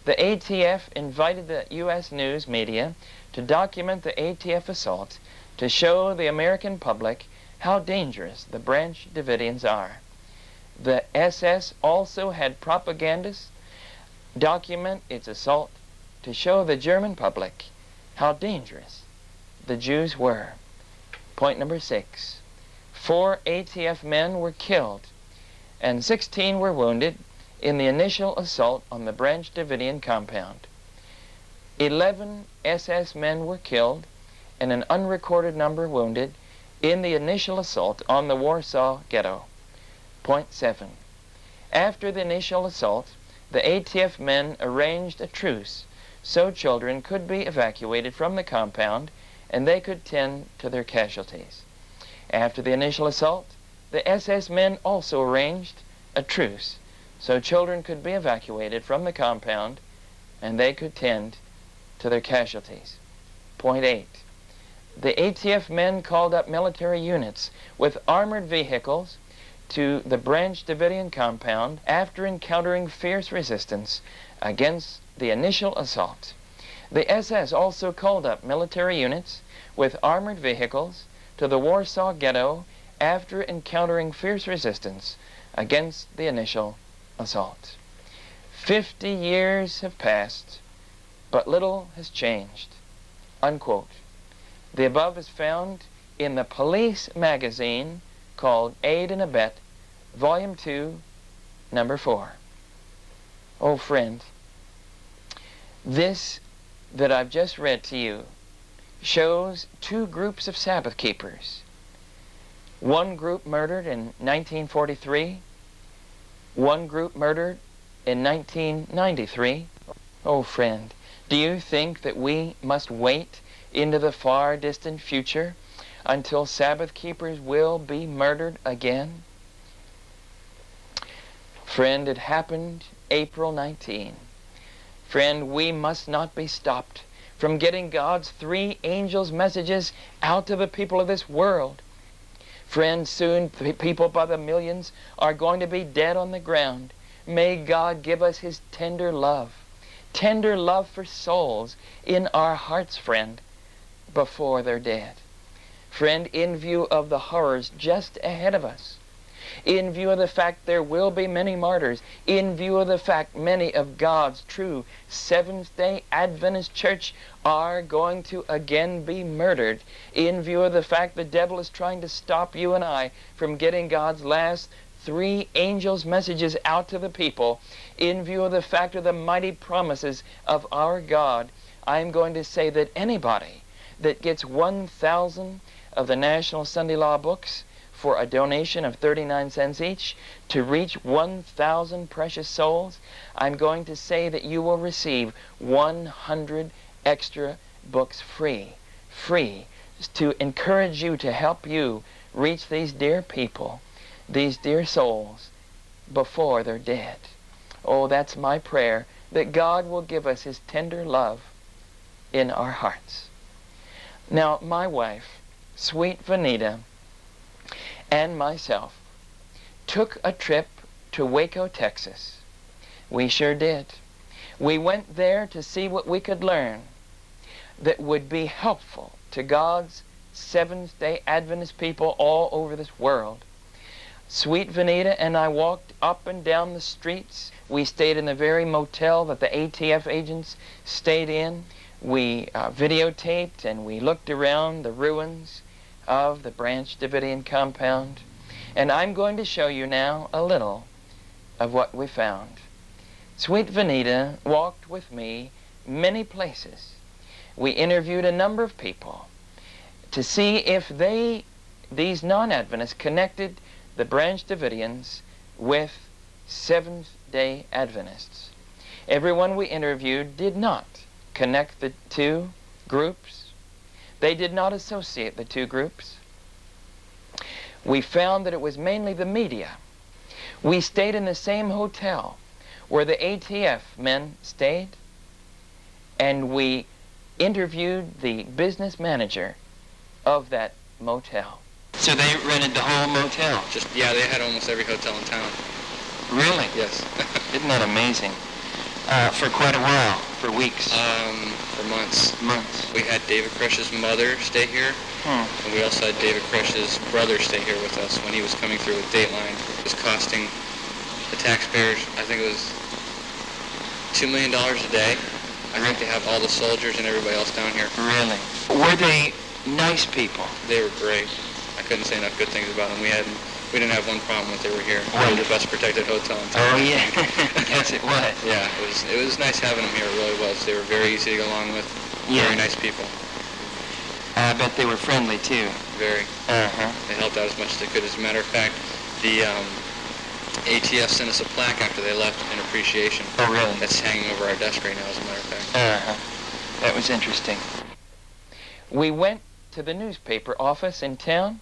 The ATF invited the U.S. news media to document the ATF assault to show the American public how dangerous the Branch Davidians are. The SS also had propagandists document its assault to show the German public how dangerous the Jews were. Point number six. Four ATF men were killed and 16 were wounded in the initial assault on the Branch Davidian compound. 11 SS men were killed and an unrecorded number wounded in the initial assault on the Warsaw Ghetto. Point 7. After the initial assault, the ATF men arranged a truce so children could be evacuated from the compound and they could tend to their casualties. After the initial assault, the SS men also arranged a truce so children could be evacuated from the compound and they could tend to their casualties. Point 8. The ATF men called up military units with armored vehicles to the Branch Davidian compound after encountering fierce resistance against the initial assault. The SS also called up military units with armored vehicles to the Warsaw Ghetto after encountering fierce resistance against the initial assault. Fifty years have passed, but little has changed. Unquote. The above is found in the police magazine called Aid and Abet, Volume 2, Number 4. Oh, friend, this that I've just read to you shows two groups of Sabbath keepers. One group murdered in 1943, one group murdered in 1993. Oh, friend, do you think that we must wait into the far distant future until Sabbath keepers will be murdered again? Friend, it happened April 19. Friend, we must not be stopped from getting God's three angels' messages out to the people of this world. Friend, soon people by the millions are going to be dead on the ground. May God give us his tender love, tender love for souls in our hearts, friend, before they're dead. Friend, in view of the horrors just ahead of us, in view of the fact there will be many martyrs, in view of the fact many of God's true Seventh-day Adventist church are going to again be murdered, in view of the fact the devil is trying to stop you and I from getting God's last three angels' messages out to the people, in view of the fact of the mighty promises of our God, I'm going to say that anybody that gets 1,000 of the National Sunday Law books for a donation of 39 cents each to reach 1,000 precious souls, I'm going to say that you will receive 100 extra books free, free, to encourage you, to help you reach these dear people, these dear souls, before they're dead. Oh, that's my prayer, that God will give us his tender love in our hearts. Now, my wife, sweet Vanita, and myself took a trip to Waco, Texas. We sure did. We went there to see what we could learn that would be helpful to God's Seventh-day Adventist people all over this world. Sweet Vanita and I walked up and down the streets. We stayed in the very motel that the ATF agents stayed in. We uh, videotaped and we looked around the ruins of the Branch Davidian compound. And I'm going to show you now a little of what we found. Sweet Vanita walked with me many places. We interviewed a number of people to see if they, these non-Adventists, connected the Branch Davidians with Seventh-day Adventists. Everyone we interviewed did not connect the two groups. They did not associate the two groups. We found that it was mainly the media. We stayed in the same hotel where the ATF men stayed, and we interviewed the business manager of that motel. So they rented the whole motel? Just yeah, they had almost every hotel in town. Really? Yes. [LAUGHS] Isn't that amazing? Uh, for quite a while, for weeks. Um, for months. Months. We had David Koresh's mother stay here, Hmm. and we also had David Koresh's brother stay here with us when he was coming through with Dateline. It was costing the taxpayers, I think it was two million dollars a day. I think to have all the soldiers and everybody else down here. Really? Were they nice people? They were great. I couldn't say enough good things about them. We had we didn't have one problem when they were here. We were the best protected hotel in town. Oh, yeah. [LAUGHS] yes, it was. Yeah, it was it was nice having them here. It really was. They were very easy to get along with. Yeah. Very nice people. I bet they were friendly, too. Very. Uh-huh. They helped out as much as they could. As a matter of fact, the um, ATF sent us a plaque after they left in appreciation. Oh, really? That's hanging over our desk right now, as a matter of fact. Uh-huh. That was interesting. We went to the newspaper office in town,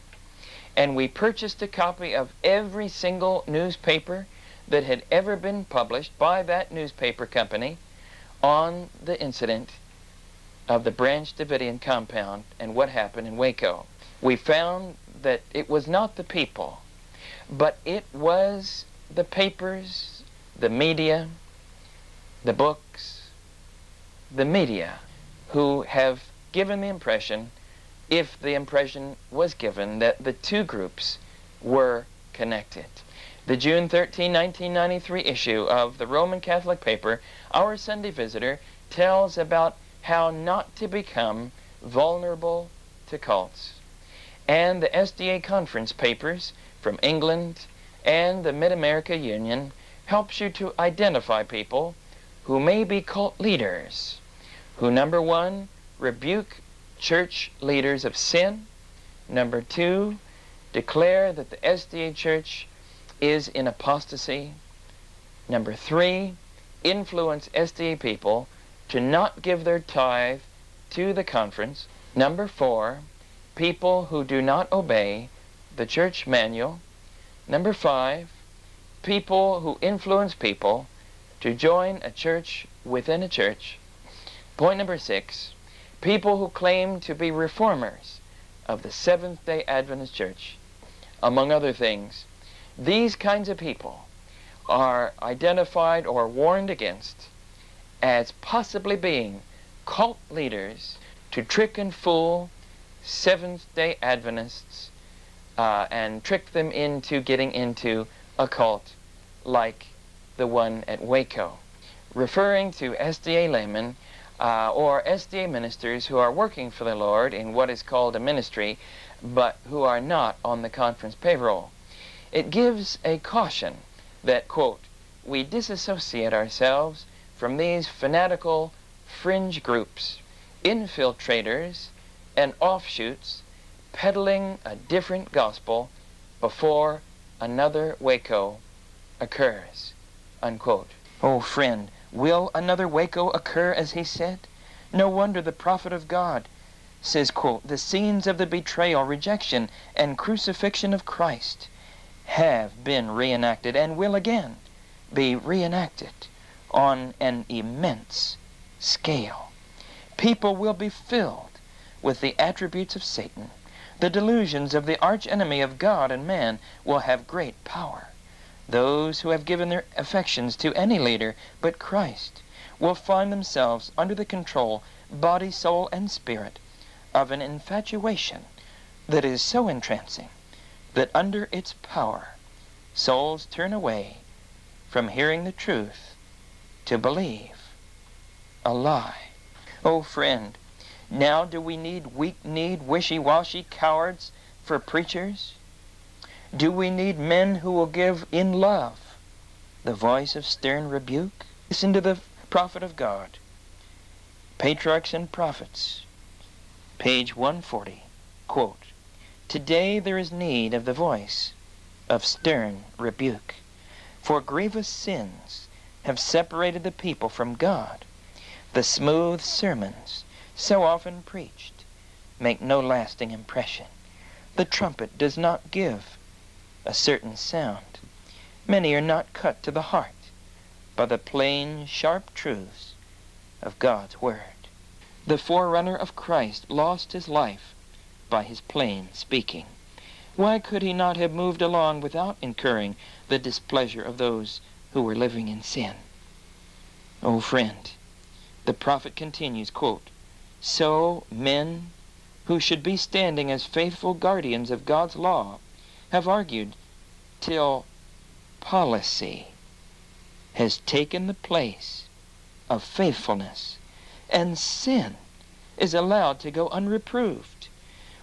and we purchased a copy of every single newspaper that had ever been published by that newspaper company on the incident of the Branch Davidian compound and what happened in Waco. We found that it was not the people, but it was the papers, the media, the books, the media, who have given the impression, if the impression was given, that the two groups were connected. The June 13, 1993 issue of the Roman Catholic paper, Our Sunday Visitor, tells about how not to become vulnerable to cults. And the SDA conference papers from England and the Mid-America Union helps you to identify people who may be cult leaders, who, number one, rebuke church leaders of sin, number two, declare that the SDA church is in apostasy, number three, influence SDA people to not give their tithe to the conference, number four, people who do not obey the church manual, number five, people who influence people to join a church within a church. Point number six, people who claim to be reformers of the Seventh-day Adventist Church. Among other things, these kinds of people are identified or warned against as possibly being cult leaders to trick and fool Seventh-day Adventists uh, and trick them into getting into a cult like the one at Waco. Referring to SDA laymen uh, or SDA ministers who are working for the Lord in what is called a ministry, but who are not on the conference payroll. It gives a caution that, quote, we disassociate ourselves from these fanatical fringe groups, infiltrators, and offshoots peddling a different gospel before another Waco occurs, unquote. Oh, friend, will another Waco occur as he said? No wonder the prophet of God says, quote, the scenes of the betrayal, rejection, and crucifixion of Christ have been reenacted and will again be reenacted on an immense scale. People will be filled with the attributes of Satan. The delusions of the archenemy of God and man will have great power. Those who have given their affections to any leader but Christ will find themselves under the control, body, soul, and spirit, of an infatuation that is so entrancing that under its power souls turn away from hearing the truth to believe a lie. Oh, friend, now do we need weak-kneed, wishy-washy cowards for preachers? Do we need men who will give in love the voice of stern rebuke? Listen to the prophet of God. Patriarchs and Prophets, page 140, quote, Today there is need of the voice of stern rebuke, for grievous sins have separated the people from God. The smooth sermons so often preached make no lasting impression. The trumpet does not give a certain sound. Many are not cut to the heart by the plain, sharp truths of God's Word. The forerunner of Christ lost his life by his plain speaking. Why could he not have moved along without incurring the displeasure of those who were living in sin? Oh, friend, the prophet continues, quote, So men who should be standing as faithful guardians of God's law have argued till policy has taken the place of faithfulness and sin is allowed to go unreproved.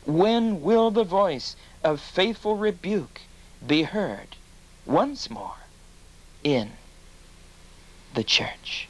When will the voice of faithful rebuke be heard once more in the church?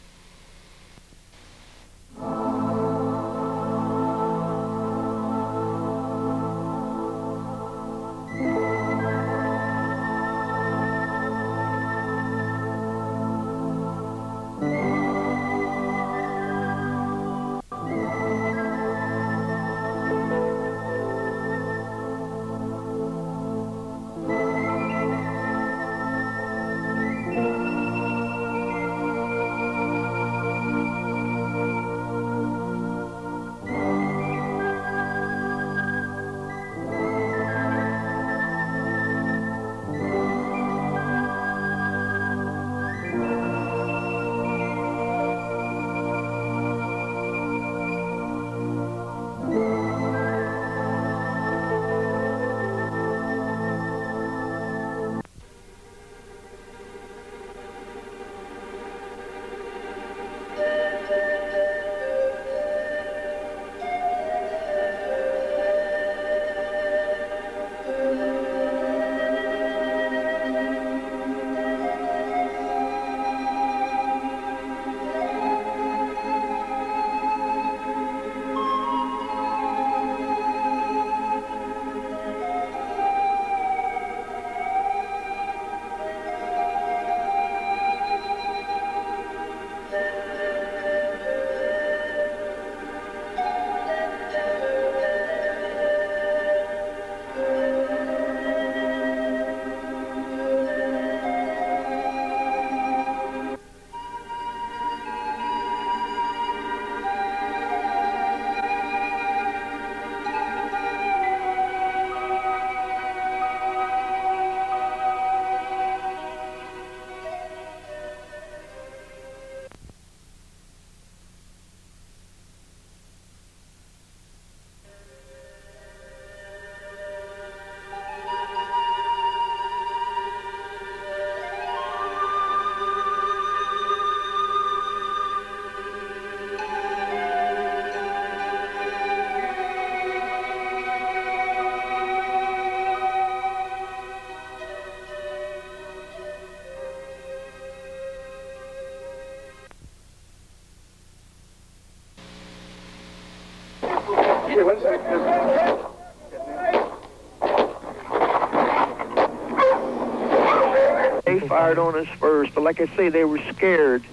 on us first, But like I say, they were scared.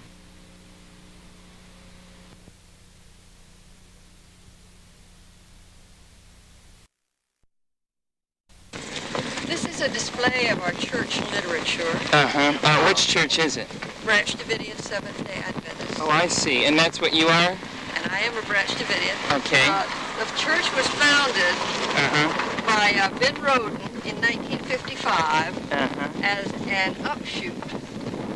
This is a display of our church literature. Uh-huh. Uh, which church is it? Branch Davidian Seventh-day Adventist. Oh, I see. And that's what you are? And I am a Branch Davidian. Okay. Uh, the church was founded uh -huh. by uh, Ben Roden in 1955 uh -huh. as an upshoot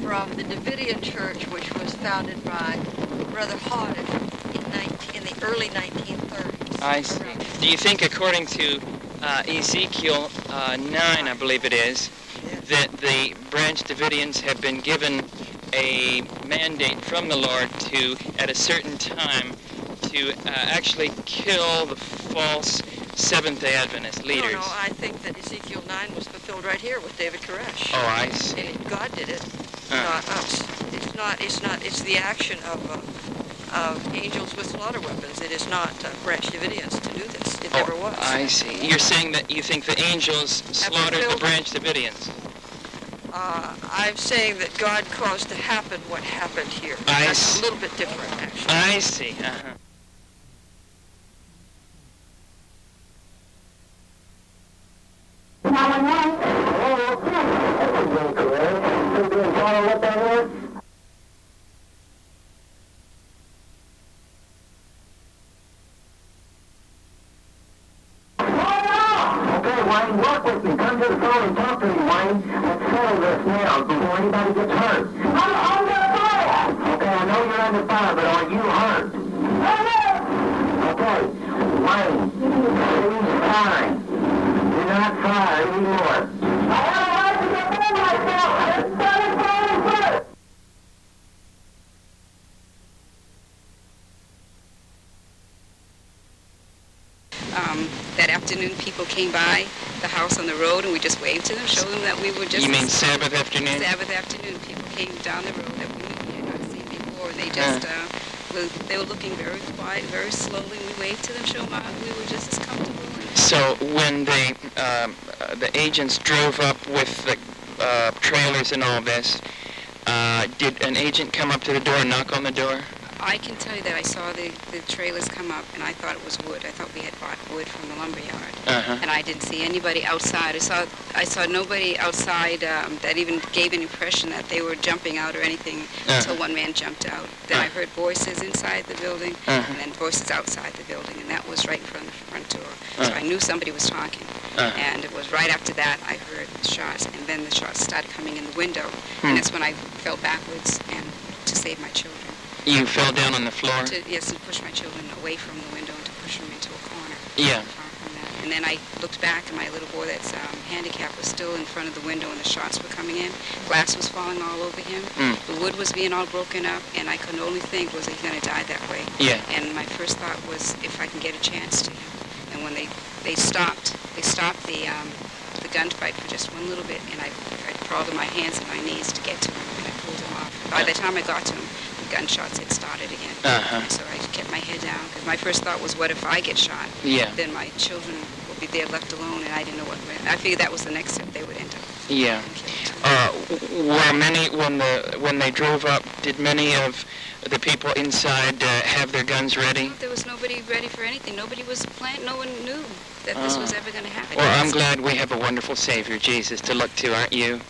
from the Davidian Church, which was founded by Brother Hardin in, in the early 1930s. I see. Do you think, according to uh, Ezekiel uh, 9, I believe it is, that the Branch Davidians have been given a mandate from the Lord to, at a certain time, to uh, actually kill the false Seventh-day Adventist leaders? No, no, I think that Ezekiel 9 was fulfilled right here with David Koresh. Oh, I see. And God did it, Uh. not us. It's not, it's not, it's the action of, uh, of angels with slaughter weapons. It is not uh, Branch Davidians to do this. It never was. Oh, I see. You're saying that you think the angels slaughtered the Branch Davidians? Uh, I'm saying that God caused to happen what happened here. I That's see. a little bit different, actually. I see. Uh-huh. Okay, Wayne, work with me. Come to the phone and talk to me, Wayne. Let's settle this now before anybody gets hurt. I'm under fire! Okay, I know you're under fire, but are you hurt? Okay, Wayne, please fine. Do not fire anymore. I have a right to defend myself. It's very, very good. Um, that afternoon, people came by the house on the road, and we just waved to them, showed them that we were just... You mean Sabbath afternoon? Sabbath afternoon, people came down the road that we had not seen before, and they just, uh, were, they were looking very quiet, very slowly. We waved to them, showed them how we were just as comfortable. So when they, um, uh, the agents drove up with the uh, trailers uh, did an agent come up to the door and knock on the door? I can tell you that I saw the, the trailers come up, and I thought it was wood. I thought we had bought wood from the lumber yard. Uh-huh. And I didn't see anybody outside. I saw I saw nobody outside um, that even gave an impression that they were jumping out or anything Uh-huh. until one man jumped out. Then I heard voices inside the building Uh-huh. and then voices outside the building, and that was right in front of the front door. So Uh-huh. I knew somebody was talking. Uh-huh. And it was right after that I heard the shots, and then the shots started coming in the window, Hmm. and that's when I fell backwards and to save my children. You fell down on the floor? To, yes, to push my children away from the window and to push them into a corner. Yeah. And then I looked back, and my little boy that's um, handicapped was still in front of the window, and the shots were coming in. Glass was falling all over him. Mm. The wood was being all broken up, and I could only think, was he going to die that way? Yeah. And my first thought was, if I can get a chance to him. And when they, they stopped, they stopped the, um, the gunfight for just one little bit, and I, I crawled on my hands and my knees to get to him, and I pulled him off. By the time I got to him, the gunshots had started again. Uh-huh. So I kept my head down, because my first thought was, what if I get shot? Yeah. Then my children will be there left alone, and I didn't know what. I figured that was the next step they would enter. Yeah. Uh, were many when the when they drove up? Did many of the people inside uh, have their guns ready? There was nobody ready for anything. Nobody was planned. No one knew that this was Ah. ever going to happen. Well, I'm glad we have a wonderful Savior, Jesus, to look to, aren't you?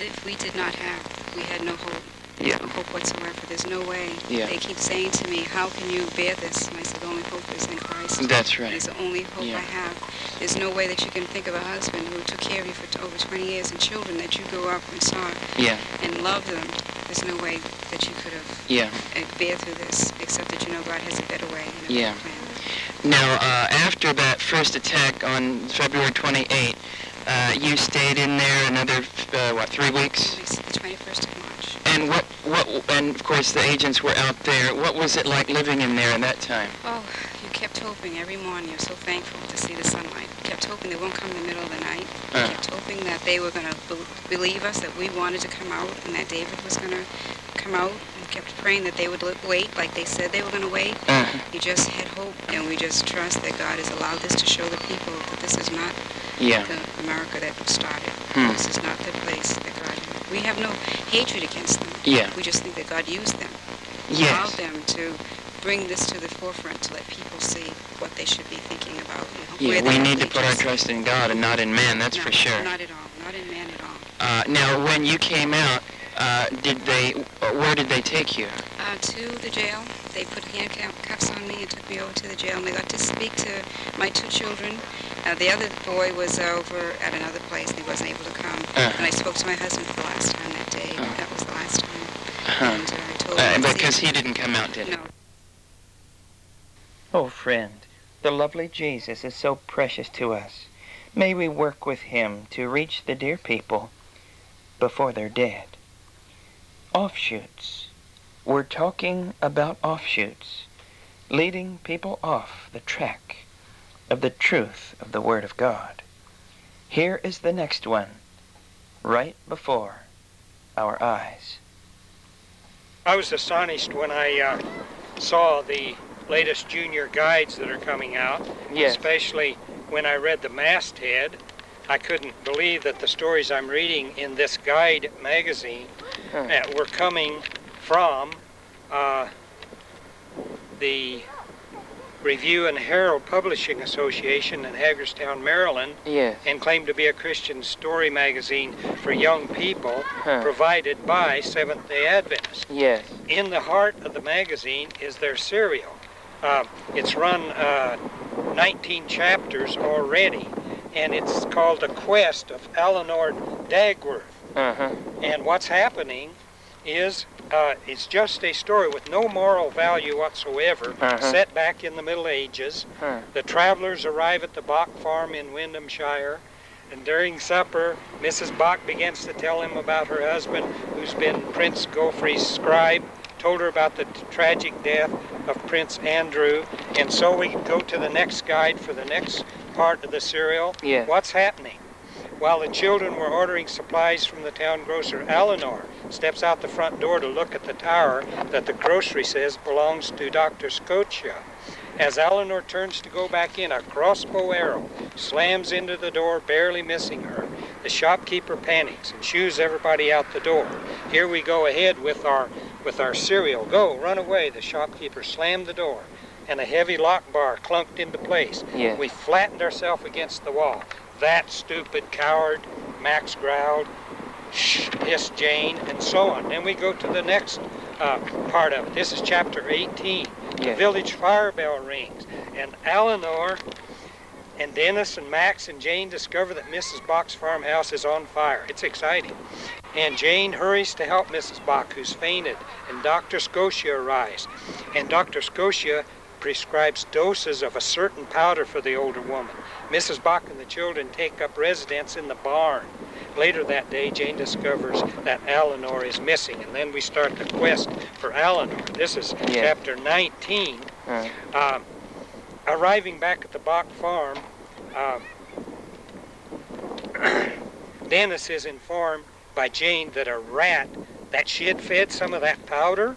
If we did not have, we had no hope. Yeah. No hope whatsoever. There's no way. Yeah. They keep saying to me, "How can you bear this?" And I said, "The only hope is in Christ." That's right. It's the only hope Yeah. I have. There's no way that you can think of a husband who took care of you for over 20 years and children that you grew up and saw Yeah. and loved them. There's no way that you could have Yeah. uh, bear through this, except that you know God has a better way. And a Yeah. better plan. Now, uh, after that first attack on February 28, uh, you stayed in there another uh, what three weeks? It's the 21st of March. And what what and of course the agents were out there. What was it like living in there at that time? Oh, you kept hoping every morning. You're so thankful to see the sunlight. You kept hoping they won't come in the middle of the night. You Uh. kept hoping that they were going to be- believe us, that we wanted to come out, and that David was going to come out. You kept praying that they would li- wait like they said they were going to wait. Uh-huh. You just had hope, and we just trust that God has allowed this to show the people that this is not Yeah. the America that started. Hmm. This is not the place that God. We have no hatred against them. Yeah. We just think that God used them. Yes. Allowed them to bring this to the forefront to let people see what they should be thinking about. and Yeah, we need to put our trust in God and not in man. That's No, for sure. Not at all. Not didn't man at all. Uh, now, when you came out, uh, did they? Where did they take you? Uh, to the jail. They put handcuffs on me and took me over to the jail. And we got to speak to my two children. Uh, the other boy was over at another place and he wasn't able to come. Uh. And I spoke to my husband for the last time that day. That was the last time. Huh. And uh, I told him. Uh, because he didn't come out, did he? No. Oh, friend, the lovely Jesus is so precious to us. May we work with him to reach the dear people before they're dead. Offshoots. We're talking about offshoots, leading people off the track of the truth of the Word of God. Here is the next one, right before our eyes. I was astonished when I uh, saw the latest junior guides that are coming out, Yes. especially when I read the masthead. I couldn't believe that the stories I'm reading in this guide magazine Huh. uh, were coming from uh, the Review and Herald Publishing Association in Hagerstown, Maryland, Yes. and claimed to be a Christian story magazine for young people Huh. provided by Seventh day Adventists. Yes. In the heart of the magazine is their serial. Uh, it's run uh, 19 chapters already, and it's called The Quest of Eleanor Dagworth. Uh-huh. And what's happening is uh, it's just a story with no moral value whatsoever, Uh-huh. set back in the Middle Ages. Huh. The travelers arrive at the Bach farm in Wyndhamshire, and during supper, Mrs. Bach begins to tell him about her husband, who's been Prince Godfrey's scribe, told her about the t- tragic death of Prince Andrew, and so we go to the next guide for the next part of the serial. Yes. What's happening? While the children were ordering supplies from the town grocer, Eleanor steps out the front door to look at the tower that the grocery says belongs to Dr. Scotia. As Eleanor turns to go back in, a crossbow arrow slams into the door, barely missing her. The shopkeeper panics and shoos everybody out the door. Here we go ahead with our with our serial. Go, run away. The shopkeeper slammed the door, and a heavy lock bar clunked into place. We flattened ourselves against the wall. That stupid coward, Max growled. Shh, hissed Jane, and so on. Then we go to the next uh, part of it. This is chapter 18. The village fire bell rings, and Eleanor and Dennis and Max and Jane discover that Mrs. Bach's farmhouse is on fire. It's exciting. And Jane hurries to help Mrs. Bach, who's fainted, and Dr. Scotia arrives. And Dr. Scotia prescribes doses of a certain powder for the older woman. Mrs. Bach and the children take up residence in the barn. Later that day, Jane discovers that Eleanor is missing, and then we start the quest for Eleanor. This is Yes. chapter 19. Uh, Um, arriving back at the Bach farm, um, [CLEARS THROAT] Dennis is informed by Jane that a rat that she had fed some of that powder,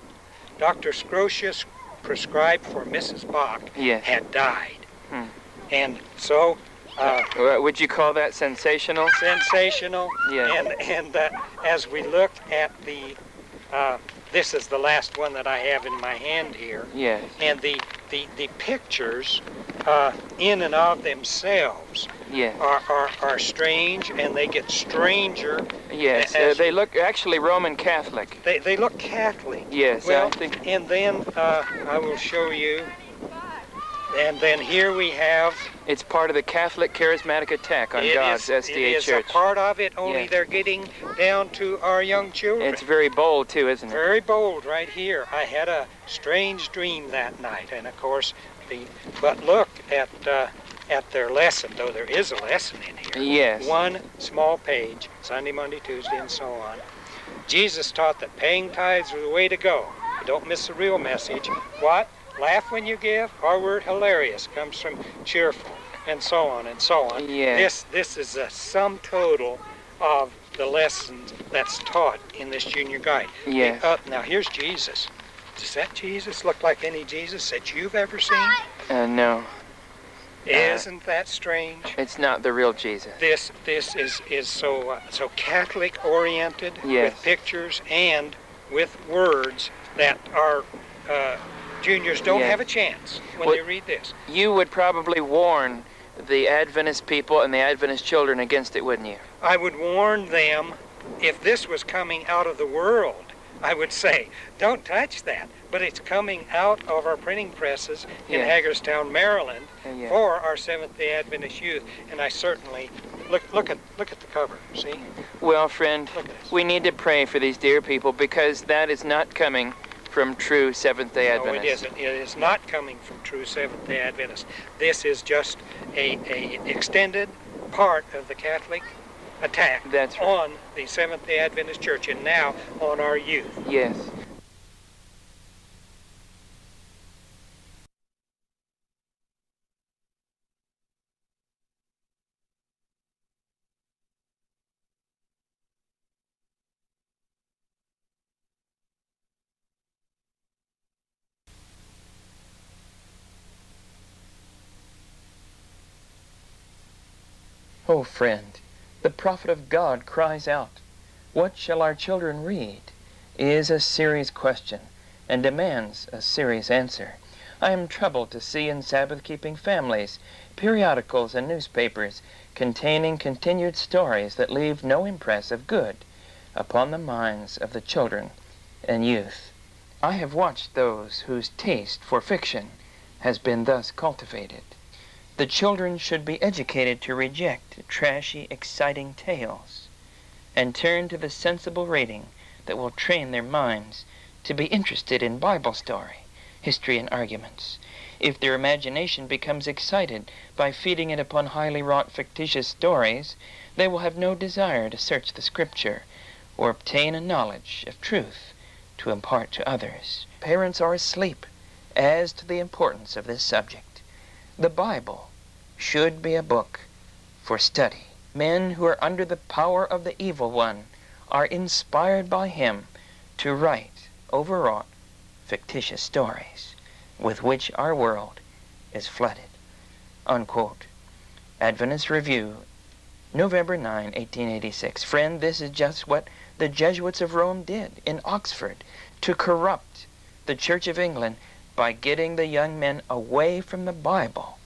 Dr. Scrocius prescribed for Mrs. Bach, Yes. had died. Hmm. And so, uh, Uh, would you call that sensational? sensational. Yes. And, and uh, as we look at the, uh, this is the last one that I have in my hand here. Yes. And the, the, the pictures uh, in and of themselves Yes. are, are, are strange and they get stranger. Yes. Uh, they look actually Roman Catholic. They, they look Catholic. Yes. Well, I think. and then uh, I will show you. And then here we have. It's part of the Catholic charismatic attack on it God's is- SDA it is Church. a part of it, only Yes. they're getting down to our young children. It's very bold too, isn't it? Very bold right here. I had a strange dream that night, and of course, the but look at uh, at their lesson, though there is a lesson in here. Yes. One small page, Sunday, Monday, Tuesday, and so on. Jesus taught that paying tithes are the way to go. But don't miss the real message. What? Laugh when you give. Our word hilarious comes from cheerful, and so on and so on. Yes. This this is a sum total of the lessons that's taught in this junior guide. Yes. Uh, now here's Jesus. Does that Jesus look like any Jesus that you've ever seen? Uh, no, Isn't that strange? it's not the real Jesus. This this is is so uh, so Catholic oriented Yes. with pictures and with words that are uh, juniors don't Yes. have a chance when Well- they read this. You would probably warn the Adventist people and the Adventist children against it, wouldn't you? I would warn them if this was coming out of the world, I would say, don't touch that. But it's coming out of our printing presses in Yes. Hagerstown, Maryland, Uh, yeah. for our Seventh Day Adventist youth, and I certainly look look at look at the cover. See, Well, friend, we need to pray for these dear people because that is not coming from true Seventh day Adventists. no, it isn't. It is not coming from true Seventh Day Adventists. This is just a, a extended part of the Catholic attack That's right. on the Seventh Day Adventist Church, and now on our youth. Yes. Oh, friend, the prophet of God cries out, What shall our children read? is a serious question and demands a serious answer. I am troubled to see in Sabbath keeping families periodicals and newspapers containing continued stories that leave no impress of good upon the minds of the children and youth. I have watched those whose taste for fiction has been thus cultivated. The children should be educated to reject trashy, exciting tales and turn to the sensible reading that will train their minds to be interested in Bible story, history, and arguments. If their imagination becomes excited by feeding it upon highly wrought fictitious stories, they will have no desire to search the Scripture or obtain a knowledge of truth to impart to others. Parents are asleep as to the importance of this subject. The Bible should be a book for study. Men who are under the power of the evil one are inspired by him to write overwrought fictitious stories with which our world is flooded. Unquote. Adventist Review, November 9, 1886. Friend, this is just what the Jesuits of Rome did in Oxford to corrupt the Church of England by getting the young men away from the Bible,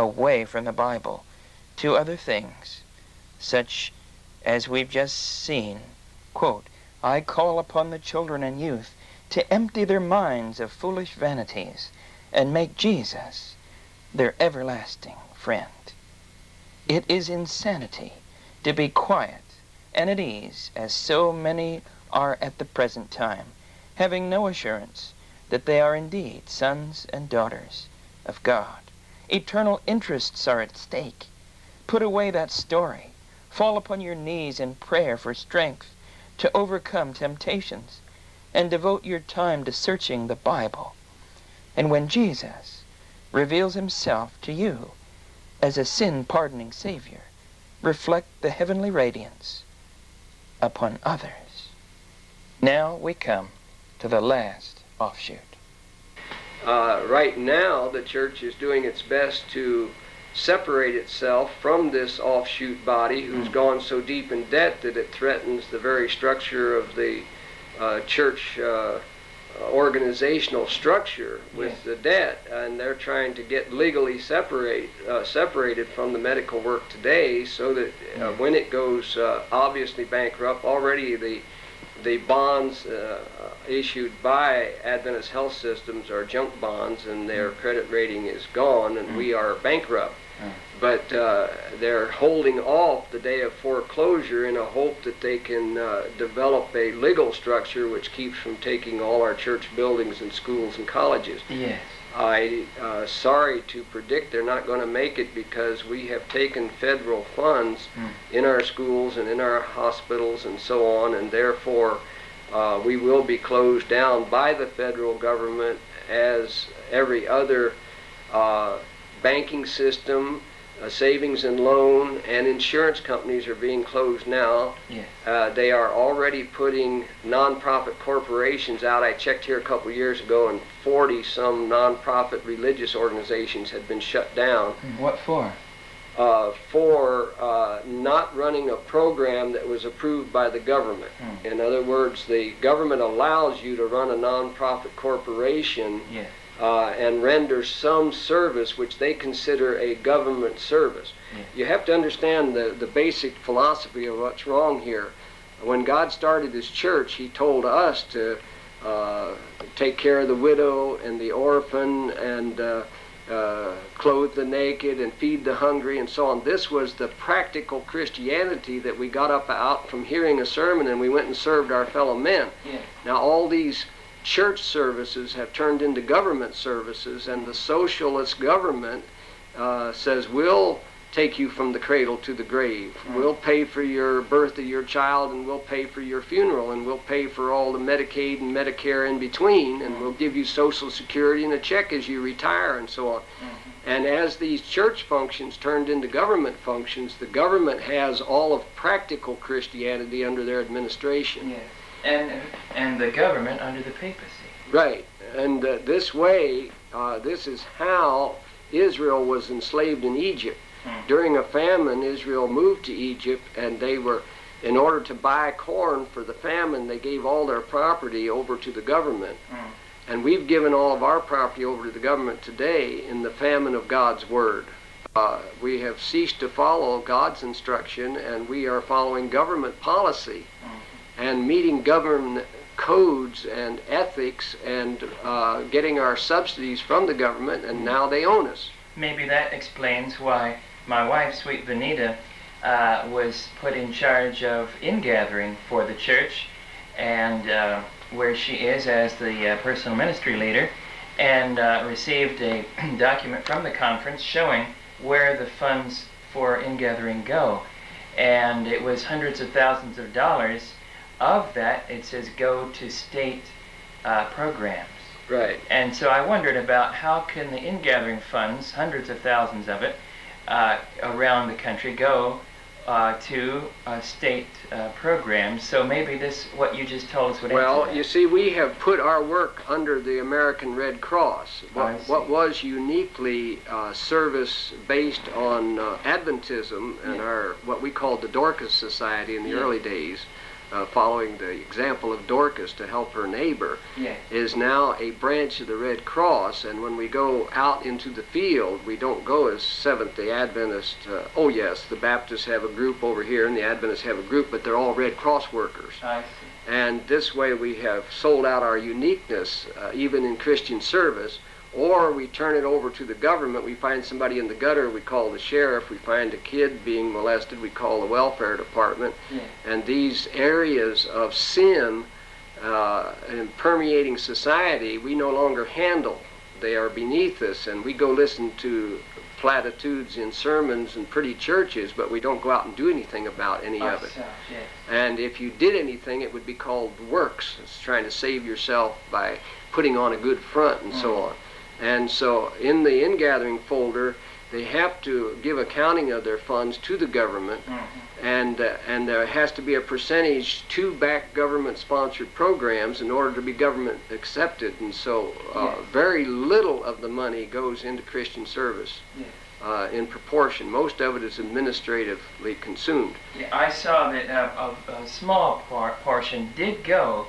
away from the Bible, to other things, such as we've just seen. Quote, I call upon the children and youth to empty their minds of foolish vanities and make Jesus their everlasting friend. It is insanity to be quiet and at ease, as so many are at the present time, having no assurance that they are indeed sons and daughters of God. Eternal interests are at stake. Put away that story. Fall upon your knees in prayer for strength to overcome temptations and devote your time to searching the Bible. And when Jesus reveals himself to you as a sin pardoning Savior, reflect the heavenly radiance upon others. Now we come to the last offshoot. Uh, right now, the church is doing its best to separate itself from this offshoot body who's gone so deep in debt that it threatens the very structure of the uh, church uh, organizational structure with the debt, and they're trying to get legally separate uh, separated from the medical work today, so that uh, when it goes uh, obviously bankrupt, already the the bonds uh, issued by Adventist Health Systems are junk bonds, and their credit rating is gone, and we are bankrupt. But uh, they're holding off the day of foreclosure in a hope that they can uh, develop a legal structure which keeps from taking all our church buildings and schools and colleges. Yes. I uh, sorry to predict they're not going to make it because we have taken federal funds in our schools and in our hospitals and so on, and therefore uh, we will be closed down by the federal government as every other uh, banking system, uh, savings and loan, and insurance companies are being closed now. Yes. Uh, they are already putting nonprofit corporations out. I checked here a couple years ago, and 40 some nonprofit religious organizations had been shut down What for? uh, for uh, not running a program that was approved by the government. In other words, the government allows you to run a nonprofit corporation Yes. Uh, and render some service which they consider a government service. You have to understand the, the basic philosophy of what's wrong here. When God started His church, He told us to uh, take care of the widow and the orphan and uh, uh, clothe the naked and feed the hungry and so on. This was the practical Christianity that we got up out from hearing a sermon and we went and served our fellow men. Yeah. Now, all these church services have turned into government services, and the socialist government uh, says, We'll take you from the cradle to the grave. We'll pay for your birth of your child, and we'll pay for your funeral, and we'll pay for all the Medicaid and Medicare in between, and we'll give you Social Security and a check as you retire, and so on. And as these church functions turned into government functions, the government has all of practical Christianity under their administration. Yes. And, and the government under the papacy. Right. And uh, this way, uh, this is how Israel was enslaved in Egypt. During a famine, Israel moved to Egypt, and they were, in order to buy corn for the famine, they gave all their property over to the government. And we've given all of our property over to the government today in the famine of God's Word. Uh, we have ceased to follow God's instruction, and we are following government policy and meeting government codes and ethics and uh, getting our subsidies from the government, and now they own us. Maybe that explains why my wife, Sweet Benita, uh, was put in charge of ingathering for the church and uh, where she is as the uh, personal ministry leader and uh, received a [CLEARS THROAT] document from the conference showing where the funds for ingathering go. And it was hundreds of thousands of dollars. Of that, it says go to state uh, programs. Right. And so I wondered about how can the ingathering funds, hundreds of thousands of it, uh, around the country go uh, to uh, state uh, programs. So maybe this, what you just told us, would Well, you see, we have put our work under the American Red Cross. Oh, What, see. what was uniquely uh, service based on uh, Adventism and Yeah. our what we called the Dorcas Society in the Yeah. early days, uh, following the example of Dorcas to help her neighbor, Yeah. is now a branch of the Red Cross. And when we go out into the field, we don't go as Seventh Day Adventist. Uh, oh yes, the Baptists have a group over here, and the Adventists have a group, but they're all Red Cross workers. I see. And this way we have sold out our uniqueness, uh, even in Christian service, or we turn it over to the government. We find somebody in the gutter, we call the sheriff. We find a kid being molested, we call the welfare department. Yeah. And these areas of sin uh, and permeating society, we no longer handle. They are beneath us, and we go listen to platitudes in sermons and pretty churches, but we don't go out and do anything about any of it. And if you did anything, it would be called works. It's trying to save yourself by putting on a good front and so on. And so in the ingathering folder, they have to give accounting of their funds to the government, and uh, and there has to be a percentage to back government-sponsored programs in order to be government accepted. And so, uh, Yes. very little of the money goes into Christian service Yes. uh, in proportion. Most of it is administratively consumed. Yeah, I saw that uh, a, a small par- portion did go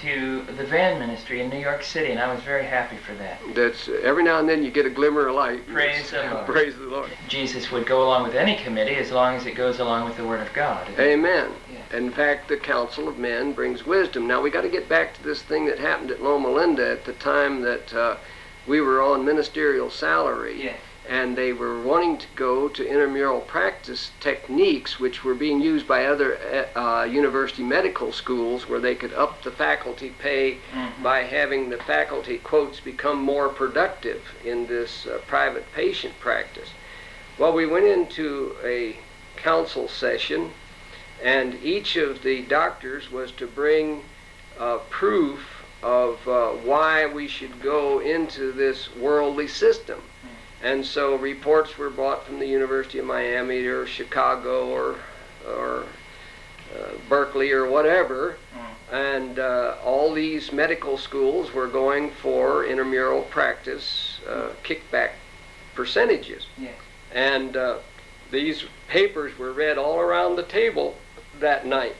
to the van ministry in New York City, and I was very happy for that. That's every now and then you get a glimmer of light. Praise the [LAUGHS] Lord. Praise the Lord. Jesus would go along with any committee as long as it goes along with the Word of God. Amen. Yeah. In fact, the counsel of men brings wisdom. Now we got to get back to this thing that happened at Loma Linda at the time that uh, we were on ministerial salary. Yes. And they were wanting to go to intramural practice techniques, which were being used by other uh, university medical schools, where they could up the faculty pay by having the faculty quotes become more productive in this uh, private patient practice. Well, we went into a council session, and each of the doctors was to bring uh, proof of uh, why we should go into this worldly system. And so reports were brought from the University of Miami or Chicago or, or uh, Berkeley or whatever. And uh, all these medical schools were going for intramural practice uh, kickback percentages. Yes. And uh, these papers were read all around the table that night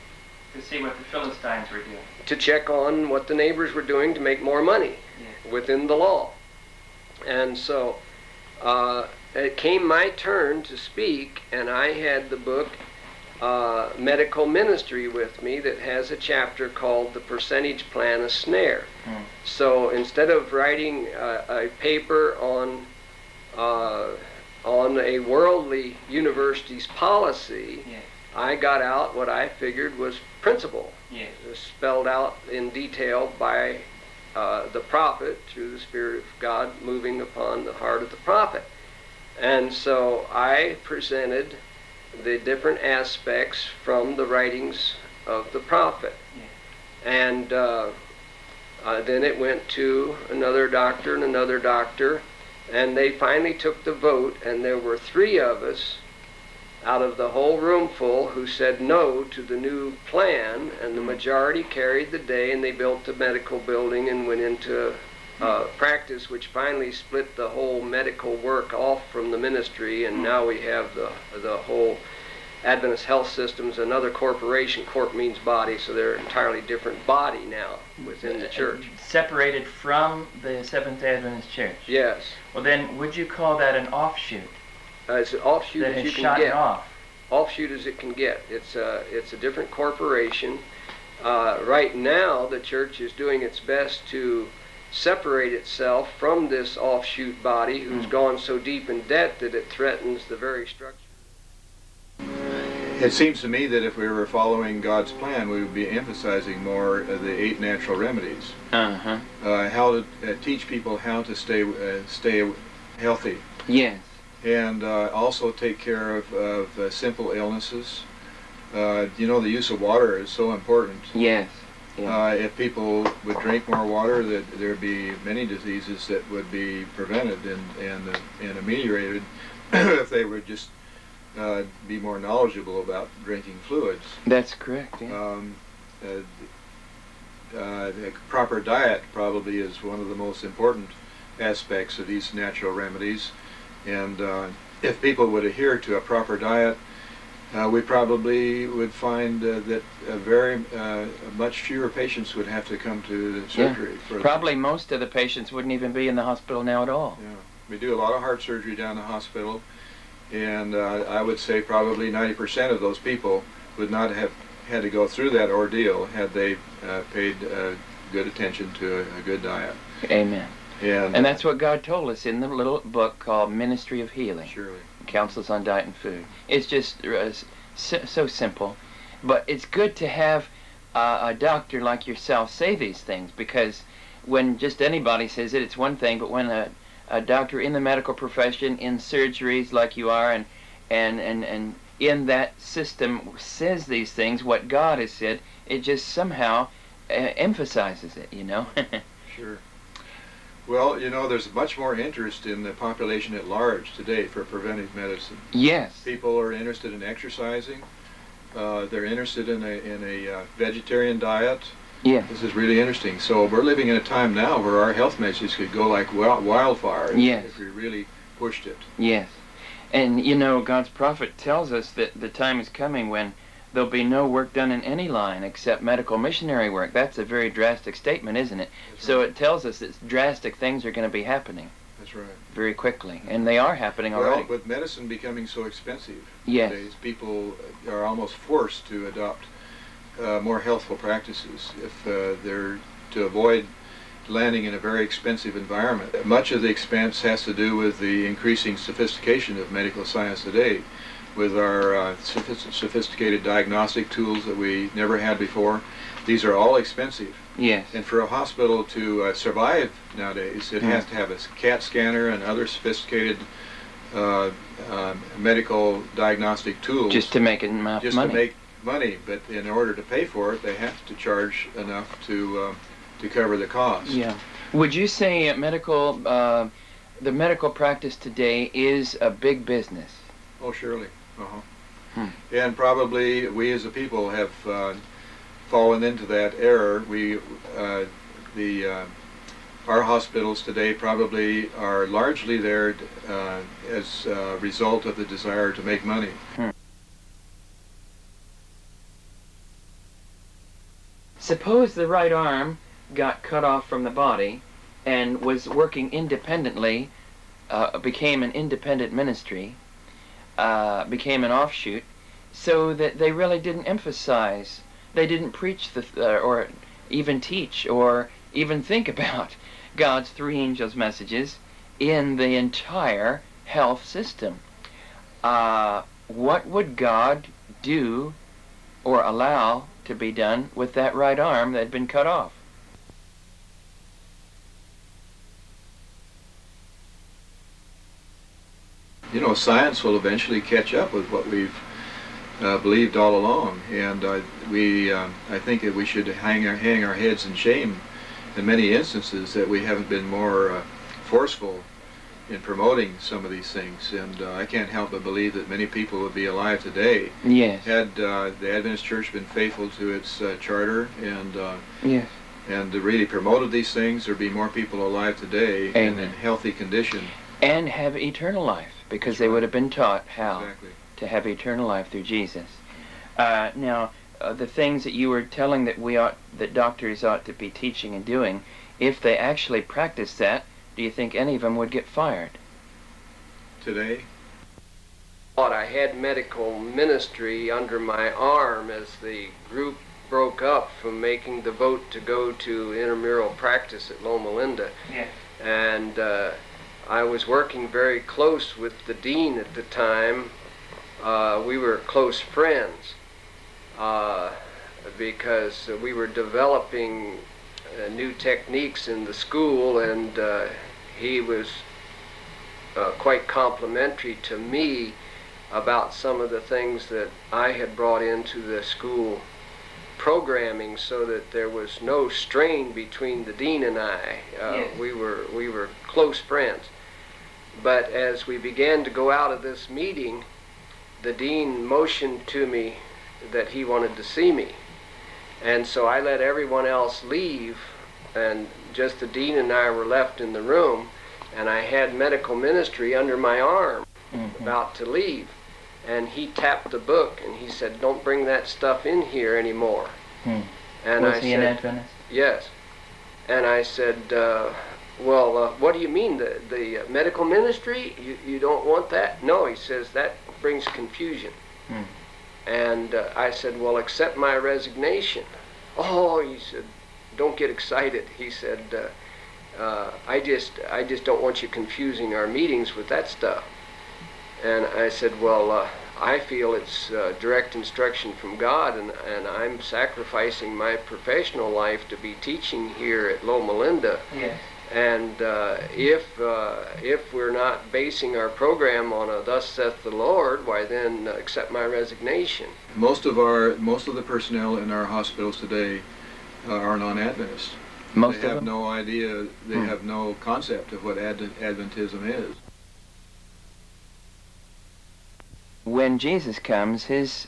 To see what the Philistines were doing. to check on what the neighbors were doing to make more money Yes. within the law. And so uh, it came my turn to speak, and I had the book uh, Medical Ministry with me that has a chapter called The Percentage Plan a Snare. Hmm. So instead of writing a, a paper on uh, on a worldly university's policy, Yes. I got out what I figured was principle, Yes. spelled out in detail by uh, the prophet through the Spirit of God moving upon the heart of the prophet. And so I presented the different aspects from the writings of the prophet. And uh, uh, then it went to another doctor and another doctor, and they finally took the vote, and there were three of us out of the whole roomful who said no to the new plan, and the majority carried the day, and they built the medical building and went into uh, practice, which finally split the whole medical work off from the ministry, and now we have the the whole Adventist Health Systems, another corporation. Corp means body, so they're an entirely different body now within the church. Separated from the Seventh Day Adventist Church. Yes. Well, then, would you call that an offshoot? Uh, it's an offshoot That as has you can get. off. Offshoot as it can get. It's a it's a different corporation. Uh, right now, the church is doing its best to separate itself from this offshoot body who's Hmm. gone so deep in debt that it threatens the very structure. It seems to me that if we were following God's plan, we would be emphasizing more of the eight natural remedies. Uh-huh. Uh, how to uh, teach people how to stay uh, stay healthy, Yes. And uh, also take care of, of uh, simple illnesses. Uh, you know, the use of water is so important. Yes. Uh, if people would drink more water, that there'd be many diseases that would be prevented and and uh, and ameliorated [CLEARS THROAT] if they would just uh, be more knowledgeable about drinking fluids. That's correct. Yeah. Um, uh, uh, a proper diet probably is one of the most important aspects of these natural remedies, and uh, if people would adhere to a proper diet, uh, we probably would find uh, that a very uh, much fewer patients would have to come to the Yeah. surgery. For Probably most of the patients wouldn't even be in the hospital now at all. Yeah. We do a lot of heart surgery down the hospital, and uh, I would say probably 90% of those people would not have had to go through that ordeal had they uh, paid uh, good attention to a, a good diet. Amen. And, And that's what God told us in the little book called Ministry of Healing. Surely. Counsels on Diet and Food. It's just uh, so, so simple. But it's good to have uh, a doctor like yourself say these things because when just anybody says it, it's one thing, but when a, a doctor in the medical profession, in surgeries like you are, and, and, and, and in that system says these things, what God has said, it just somehow uh, emphasizes it, you know? [LAUGHS] Sure. Well, you know, there's much more interest in the population at large today for preventive medicine. yes. People are interested in exercising. Uh, they're interested in a, in a uh, vegetarian diet. Yeah. This is really interesting. So we're living in a time now where our health message could go like wildfire if, Yes. if we really pushed it. Yes. And you know, God's prophet tells us that the time is coming when there'll be no work done in any line except medical missionary work. That's a very drastic statement, isn't it? so it tells us that drastic things are going to be happening That's right. very quickly. And they are happening already. Well, with medicine becoming so expensive Yes. nowadays, people are almost forced to adopt uh, more healthful practices if uh, they're to avoid landing in a very expensive environment. Much of the expense has to do with the increasing sophistication of medical science today, with our uh, sophisticated diagnostic tools that we never had before. These are all expensive. Yes. And for a hospital to uh, survive nowadays, it Mm. has to have a CAT scanner and other sophisticated uh, uh, medical diagnostic tools. Just to make enough just money. to make money. But in order to pay for it, they have to charge enough to um, to cover the cost. Yeah. Would you say medical, uh, the medical practice today is a big business? Oh, surely. Uh-huh. Hmm. And probably we as a people have uh, fallen into that error. We, uh, the, uh, our hospitals today probably are largely there uh, as a result of the desire to make money. Suppose the right arm got cut off from the body and was working independently, uh, became an independent ministry, uh, became an offshoot, so that they really didn't emphasize, they didn't preach the, uh, or even teach, or even think [LAUGHS] about God's three angels' messages in the entire health system. Uh, what would God do or allow to be done with that right arm that had been cut off? You know, science will eventually catch up with what we've uh, believed all along, and uh, we, uh, I think that we should hang our, hang our heads in shame in many instances that we haven't been more uh, forceful in promoting some of these things. And uh, I can't help but believe that many people would be alive today Yes. had uh, the Adventist Church been faithful to its uh, charter and uh, Yes. and really promoted these things, there'd be more people alive today and in healthy condition. And have eternal life, because they would have been taught how Exactly. to have eternal life through Jesus. Uh, now, uh, the things that you were telling that we ought, that doctors ought to be teaching and doing, if they actually practice that, do you think any of them would get fired? Today, thought I had medical ministry under my arm as the group broke up from making the vote to go to intramural practice at Loma Linda. Yes. And uh, I was working very close with the dean at the time. Uh, we were close friends uh, because we were developing uh, new techniques in the school, and uh, he was uh, quite complimentary to me about some of the things that I had brought into the school programming so that there was no strain between the dean and I. Uh, Yes. We were we were close friends. But as we began to go out of this meeting, the dean motioned to me that he wanted to see me. And so I let everyone else leave and just the dean and I were left in the room and I had medical ministry under my arm about to leave. And he tapped the book and he said, Don't bring that stuff in here anymore. Hmm. And was I he said, an Adventist? Yes. And I said, uh, Well, uh, what do you mean? The, the uh, medical ministry? You, you don't want that? No, he says, That brings confusion. Hmm. And uh, I said, Well, accept my resignation. Oh, he said, Don't get excited. He said, uh, uh, I just I just don't want you confusing our meetings with that stuff. And I said, Well, uh, I feel it's uh, direct instruction from God, and, and I'm sacrificing my professional life to be teaching here at Loma Linda. Yes. And uh, if uh, if we're not basing our program on a "Thus saith the Lord," why then uh, accept my resignation. most of our most of the personnel in our hospitals today uh, are non-Adventists. Most they of have them? no idea. They Hmm. have no concept of what Ad- Adventism is. when Jesus comes, his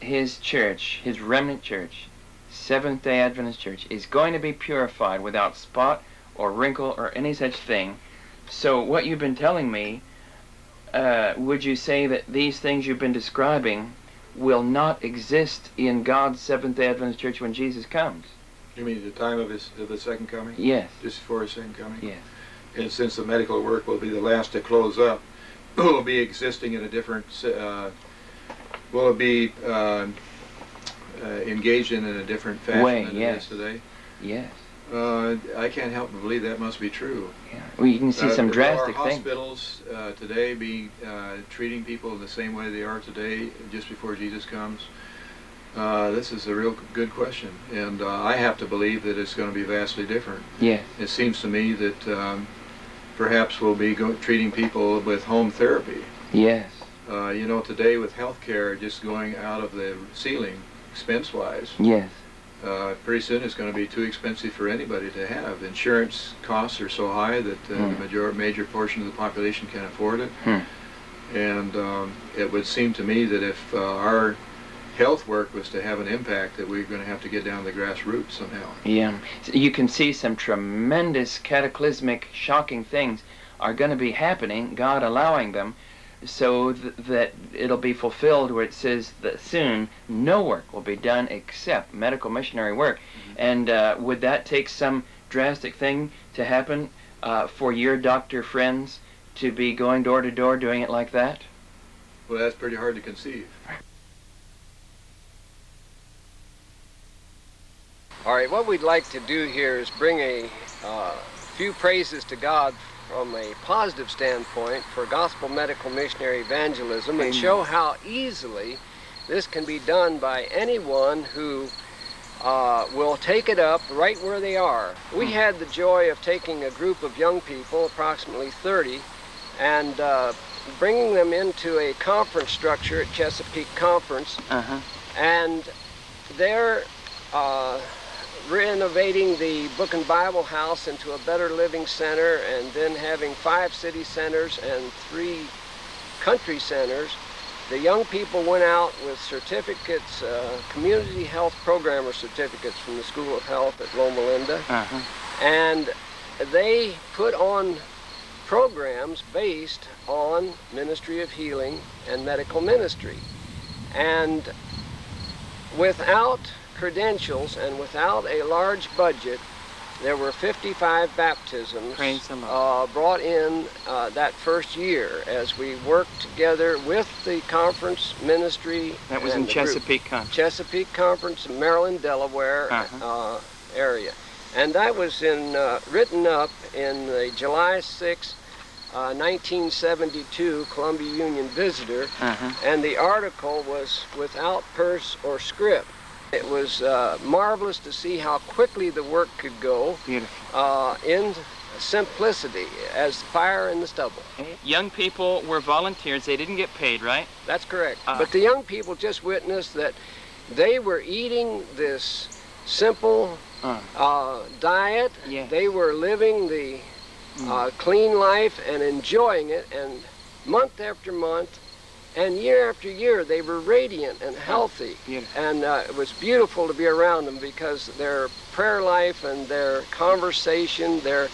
his church, his remnant church, Seventh Day Adventist Church, is going to be purified without spot or wrinkle or any such thing. So, what you've been telling me, uh, would you say that these things you've been describing will not exist in God's Seventh Day Adventist Church when Jesus comes? You mean the time of his of the second coming? Yes. Just before his second coming. Yes. And since the medical work will be the last to close up, [CLEARS THROAT] will be existing in a different. Uh, will it be uh, uh, engaged in in a different fashion Way, than yes. it is today? Yes. Uh, I can't help but believe that must be true. Yeah. Well, you can see Uh, some will drastic things. hospitals uh, today be uh, treating people in the same way they are today, just before Jesus comes? Uh, this is a real good question, and uh, I have to believe that it's going to be vastly different. Yes. It seems to me that um, perhaps we'll be go- treating people with home therapy. Yes. Uh, you know, today with healthcare just going out of the ceiling, expense-wise, Yes. Uh, pretty soon it's going to be too expensive for anybody to have. Insurance costs are so high that uh, Hmm. the major major portion of the population can't afford it. Hmm. And um, it would seem to me that if uh, our health work was to have an impact, that we're going to have to get down to the grassroots somehow. Yeah. So you can see some tremendous cataclysmic, shocking things are going to be happening, God allowing them, so th- that it'll be fulfilled where it says that soon no work will be done except medical missionary work. And uh, would that take some drastic thing to happen uh, for your doctor friends to be going door to door doing it like that? Well, that's pretty hard to conceive. All right, what we'd like to do here is bring a uh, few praises to God from a positive standpoint for gospel medical missionary evangelism and show how easily this can be done by anyone who uh, will take it up right where they are. We Hmm. had the joy of taking a group of young people, approximately 30, and uh, bringing them into a conference structure at Chesapeake Conference Uh-huh. and they're uh, renovating the Book and Bible House into a better living center and then having five city centers and three country centers. The young people went out with certificates, uh, community health programmer certificates from the School of Health at Loma Linda, Uh-huh. and they put on programs based on ministry of healing and medical ministry. And without credentials and without a large budget, there were 55 baptisms Praise the Lord. uh, brought in uh, that first year as we worked together with the conference ministry. That was in the group. Chesapeake Conference. Chesapeake Conference, Maryland, Delaware Uh-huh. uh, area. And that was in uh, written up in the July 6, uh, 1972 Columbia Union Visitor, Uh-huh. and the article was without purse or script. It was uh, marvelous to see how quickly the work could go uh, in simplicity as fire in the stubble. Young people were volunteers. They didn't get paid, right? That's correct. Uh, but the young people just witnessed that they were eating this simple Uh. uh, diet. They were living the uh, clean life and enjoying it. And month after month and year after year, they were radiant and healthy. Beautiful. And uh, it was beautiful to be around them because their prayer life and their conversation, their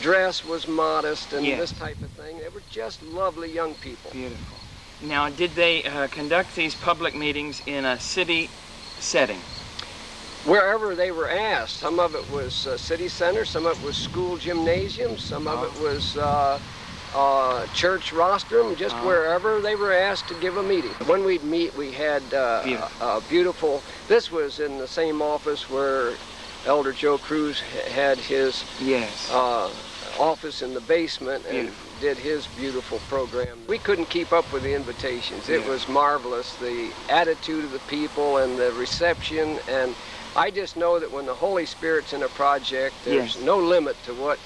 dress was modest and Yes. this type of thing. They were just lovely young people. Beautiful. Now, did they uh, conduct these public meetings in a city setting? wherever they were asked. Some of it was uh, city center, some of it was school gymnasium, some of it was uh, uh, church rostrum, just Uh-huh. wherever they were asked to give a meeting. When we'd meet, we had uh, Beautiful. a, a beautiful. This was in the same office where Elder Joe Crews had his Yes. uh, office in the basement and Beautiful. did his beautiful program. We couldn't keep up with the invitations. It Yeah. was marvelous, the attitude of the people and the reception. And I just know that when the Holy Spirit's in a project, there's Yes. no limit to what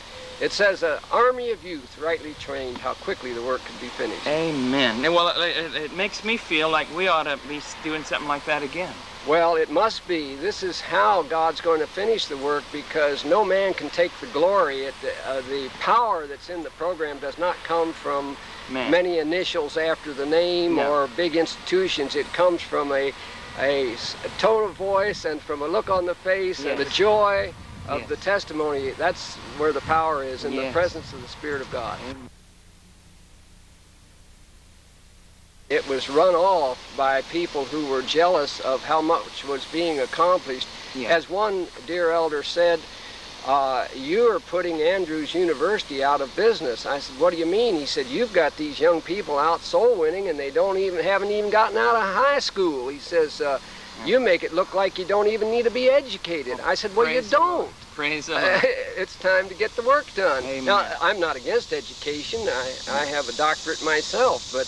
it says. An army of youth, rightly trained, how quickly the work could be finished. Amen. Well, it, it, makes me feel like we ought to be doing something like that again. Well, it must be. This is how God's going to finish the work because no man can take the glory. It, uh, the power that's in the program does not come from Man. many initials after the name No. or big institutions. It comes from a tone of voice and from a look on the face and the joy of Yes. the testimony. That's where the power is in the presence of the Spirit of God. It was run off by people who were jealous of how much was being accomplished. Yeah. As one dear elder said, uh, you are putting Andrews University out of business. I said, what do you mean? He said, you've got these young people out soul winning and they don't even haven't even gotten out of high school. He says, uh, you make it look like you don't even need to be educated. I said, well, you don't. Praise Lord. [LAUGHS] it's time to get the work done. Amen. Now, I'm not against education. I, I have a doctorate myself, but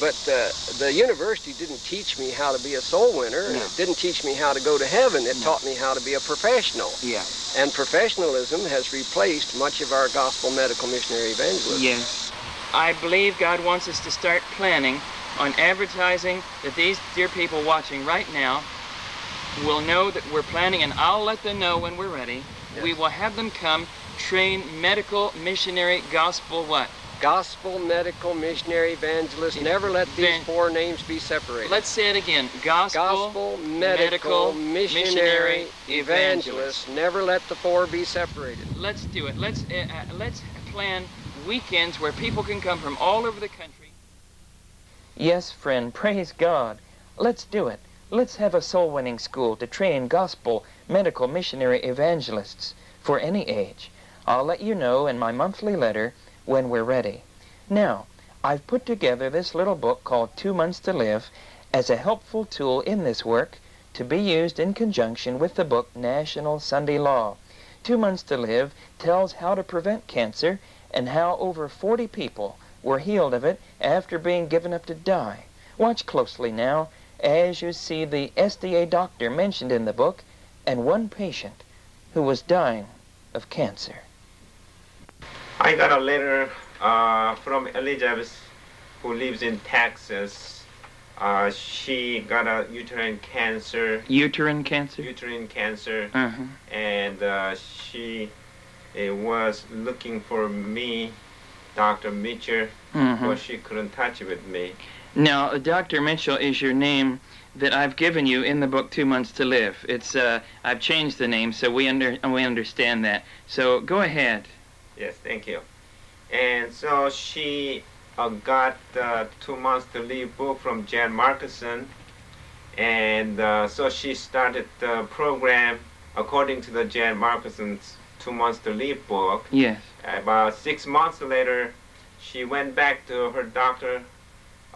but uh, the university didn't teach me how to be a soul winner. and No. It didn't teach me how to go to heaven. It taught me how to be a professional. Yeah. And professionalism has replaced much of our gospel medical missionary evangelism. Yes. I believe God wants us to start planning on advertising that these dear people watching right now will know that we're planning, and I'll let them know when we're ready. We will have them come train medical missionary gospel what? Gospel medical missionary evangelist. Never let these four names be separated. Let's say it again. Gospel, Gospel medical, missionary evangelist. Never let the four be separated. Let's do it. Let's uh, uh, let's plan weekends where people can come from all over the country. Yes, friend, praise God. Let's do it. Let's have a soul winning school to train gospel, medical, missionary evangelists for any age. I'll let you know in my monthly letter when we're ready. Now, I've put together this little book called Two Months to Live as a helpful tool in this work to be used in conjunction with the book National Sunday Law. Two Months to Live tells how to prevent cancer and how over 40 people were healed of it after being given up to die. Watch closely now as you see the SDA doctor mentioned in the book and one patient who was dying of cancer. I got a letter uh, from Elizabeth who lives in Texas. Uh, she got a uterine cancer. Uterine cancer? Uterine cancer. Uh-huh. And uh, she uh, was looking for me, Dr. Mitchell, Mhm. but she couldn't touch it with me. Now, Dr. Mitchell is your name that I've given you in the book Two Months to Live. It's uh, I've changed the name so we under we understand that. So go ahead. Yes, thank you. And so she uh, got uh, two months to live book from Jan Marcussen, and uh, so she started the program according to the Jan Marcussen's two months to live book. Yes. About six months later, she went back to her doctor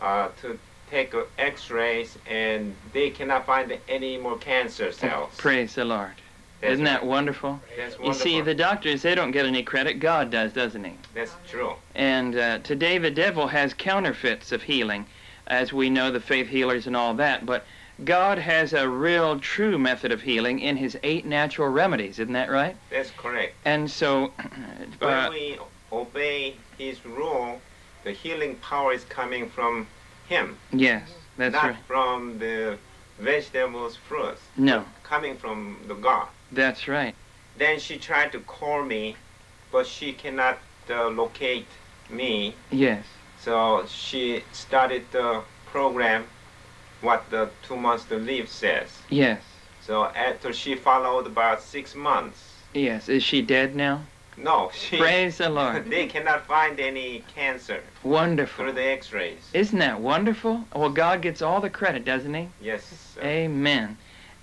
uh, to take uh, X-rays, and they cannot find any more cancer cells. Praise the Lord. That's Isn't that wonderful? That's You see, the doctors, they don't get any credit. God does, doesn't he? That's true. And uh, today the devil has counterfeits of healing, as we know the faith healers and all that. But God has a real, true method of healing in his eight natural remedies. Isn't that right? That's correct. And so, [CLEARS THROAT] When uh, we obey His rule, the healing power is coming from Him, yes, that's not right. Not from the vegetables, fruits. No, Coming from the God. that's right. Then she tried to call me, but she cannot uh, locate me. Yes. So she started the program, what the two months to live says. Yes. So after she followed about six months, Yes. Is she dead now? no, she, [LAUGHS] Praise the Lord. [LAUGHS] they cannot find any cancer Wonderful. through the X-rays. Isn't that wonderful? Well, God gets all the credit, doesn't he? Yes. sir. Amen.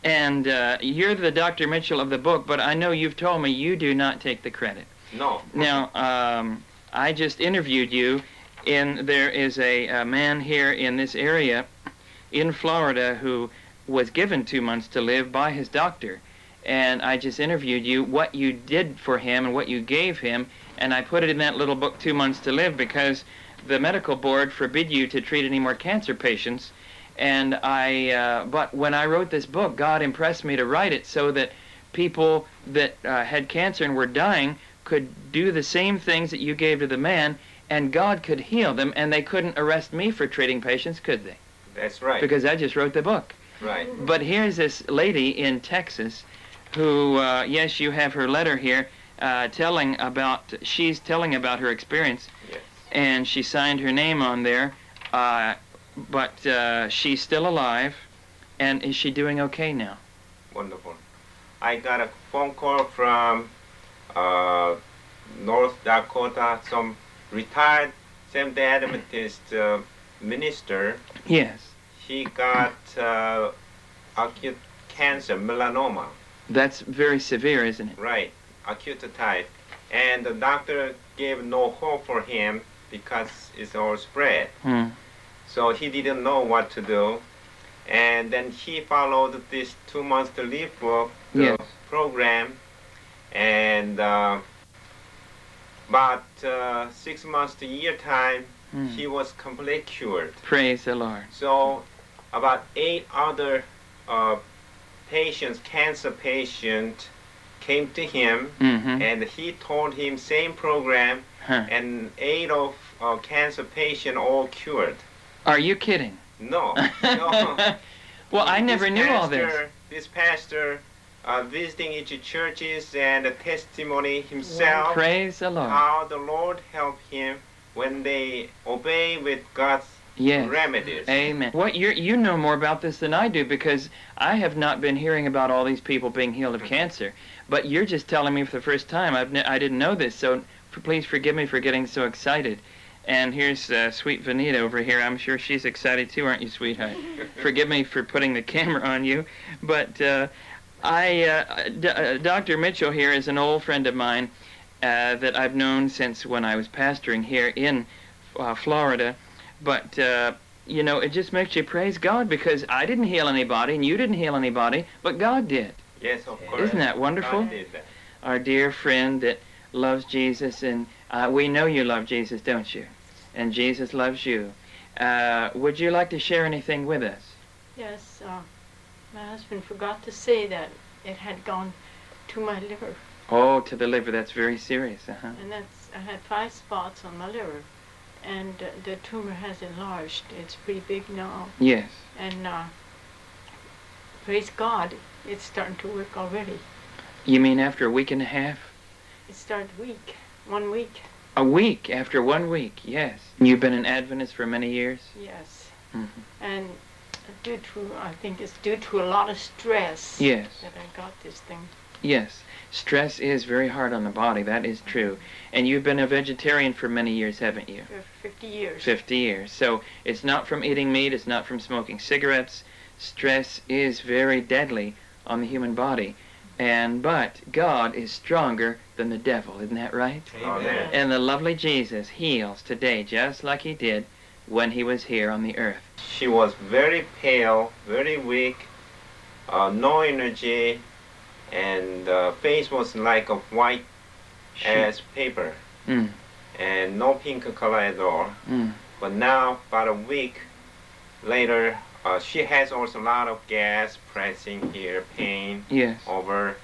And uh, you're the Dr. Mitchell of the book, but I know you've told me you do not take the credit. No. Now, um, I just interviewed you, and there is a, a man here in this area in Florida who was given two months to live by his doctor. And I just interviewed you, what you did for him and what you gave him, and I put it in that little book, Two Months to Live, because the medical board forbid you to treat any more cancer patients. And I, uh, but when I wrote this book, God impressed me to write it so that people that uh, had cancer and were dying could do the same things that you gave to the man, and God could heal them, and they couldn't arrest me for treating patients, could they? That's right. Because I just wrote the book. right. But here's this lady in Texas who, uh, yes, you have her letter here, uh, telling about, she's telling about her experience, Yes. and she signed her name on there, uh, but uh, she's still alive, and is she doing okay now? Wonderful. I got a phone call from uh, North Dakota, some retired Seventh-day Adventist uh, minister. Yes. He got uh, acute cancer, melanoma. That's very severe, isn't it? Right, acute type. And the doctor gave no hope for him because it's all spread. Hmm. So he didn't know what to do. And then he followed this two months to live book, the Yes. program. And uh, about uh, six months to year time, Hmm. he was completely cured. Praise the Lord. So about eight other uh, patients, cancer patient, came to him, Mhm. and he told him same program, Huh. and eight of uh, cancer patient all cured. Are you kidding? No, [LAUGHS] no. well, I never knew all this. pastor- This pastor uh, visiting each churches and the testimony himself, Praise the Lord. how the Lord helped him when they obey with God's Yes. remedies. Amen. What you you know more about this than I do because I have not been hearing about all these people being healed of cancer. But you're just telling me for the first time. I've I didn't know this, so f- please forgive me for getting so excited. And here's uh, sweet Vanita over here. I'm sure she's excited too, aren't you, sweetheart? [LAUGHS] forgive me for putting the camera on you, but uh, I uh, D- uh, Dr. Mitchell here is an old friend of mine, uh, that I've known since when I was pastoring here in uh, Florida. But, uh, you know, it just makes you praise God because I didn't heal anybody and you didn't heal anybody, but God did. Yes, of course. Isn't that wonderful? God did that. Our dear friend that loves Jesus, and uh, we know you love Jesus, don't you? And Jesus loves you. Uh, would you like to share anything with us? Yes, uh, my husband forgot to say that it had gone to my liver, Oh, to the liver, that's very serious, uh-huh. and that's I had five spots on my liver, and uh, the tumor has enlarged. It's pretty big now, Yes. and uh, praise God, it's starting to work already. You mean after a week and a half? It started week, one week. A week, after one week, yes. You've been an Adventist for many years? Yes, hmm and due to I think it's due to a lot of stress. Yes. That I got this thing. Yes. Stress is very hard on the body, that is true. And you've been a vegetarian for many years, haven't you? For 50 years. 50 years. So it's not from eating meat, it's not from smoking cigarettes. Stress is very deadly on the human body. And but God is stronger than the devil, isn't that right? Amen. And the lovely Jesus heals today just like he did when he was here on the earth. She was very pale, very weak, uh, no energy, and uh, face was like a white as paper, Mm. and no pink color at all. Mm. But now, about a week later, uh, she has also a lot of gas, pressing here, pain Yes. over,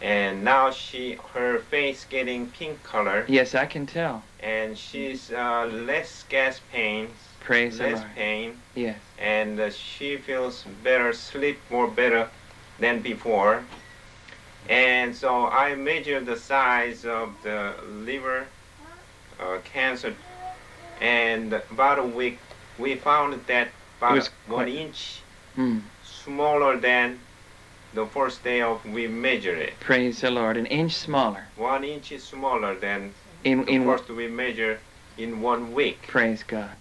and now she her face getting pink color, Yes, I can tell. and she's uh, less gas pains, Praise less pain, Yes. and uh, she feels better, sleep more better than before. And so I measured the size of the liver uh, cancer, and about a week we found that about was one inch Mm. smaller than the first day of we measured it. Praise the Lord. An inch smaller. One inch is smaller than In the in first we measured in one week. praise God.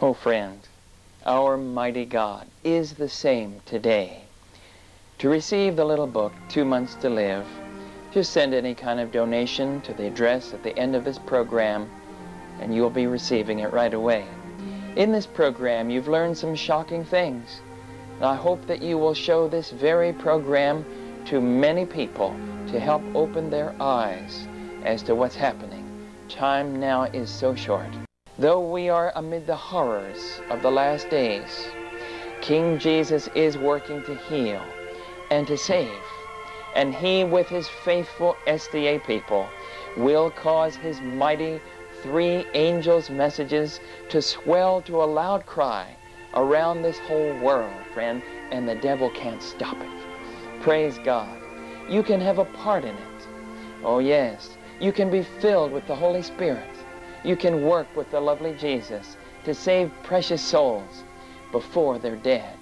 Oh friend, our mighty God is the same today. To receive the little book, Two Months to Live, just send any kind of donation to the address at the end of this program, and you'll be receiving it right away. In this program, you've learned some shocking things. And I hope that you will show this very program to many people to help open their eyes as to what's happening. Time now is so short. Though we are amid the horrors of the last days, King Jesus is working to heal and to save. And he, with his faithful SDA people, will cause his mighty three angels' messages to swell to a loud cry around this whole world, friend, and the devil can't stop it. Praise God. You can have a part in it. Oh, yes. You can be filled with the Holy Spirit. You can work with the lovely Jesus to save precious souls before they're dead.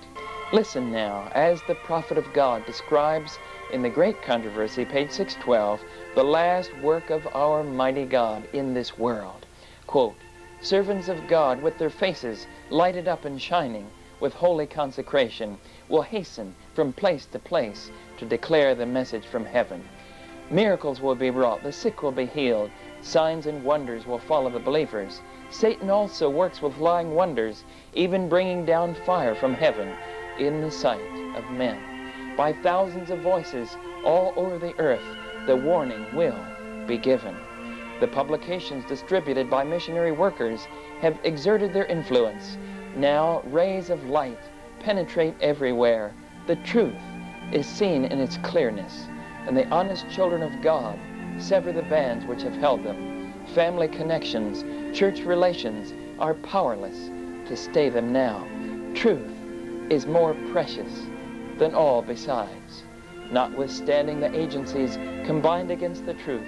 Listen now, as the prophet of God describes in the Great Controversy, page 612, the last work of our mighty God in this world. Quote, Servants of God with their faces lighted up and shining with holy consecration will hasten from place to place to declare the message from heaven. Miracles will be wrought, the sick will be healed, signs and wonders will follow the believers. Satan also works with lying wonders, even bringing down fire from heaven in the sight of men. By thousands of voices all over the earth, the warning will be given. The publications distributed by missionary workers have exerted their influence. Now rays of light penetrate everywhere. The truth is seen in its clearness, and the honest children of God sever the bands which have held them. Family connections, church relations are powerless to stay them now. Truth is more precious than all besides. Notwithstanding the agencies combined against the truth,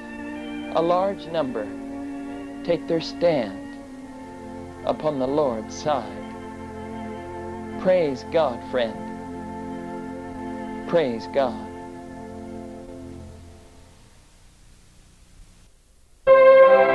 a large number take their stand upon the Lord's side. Praise God, friend. Praise God. thank you.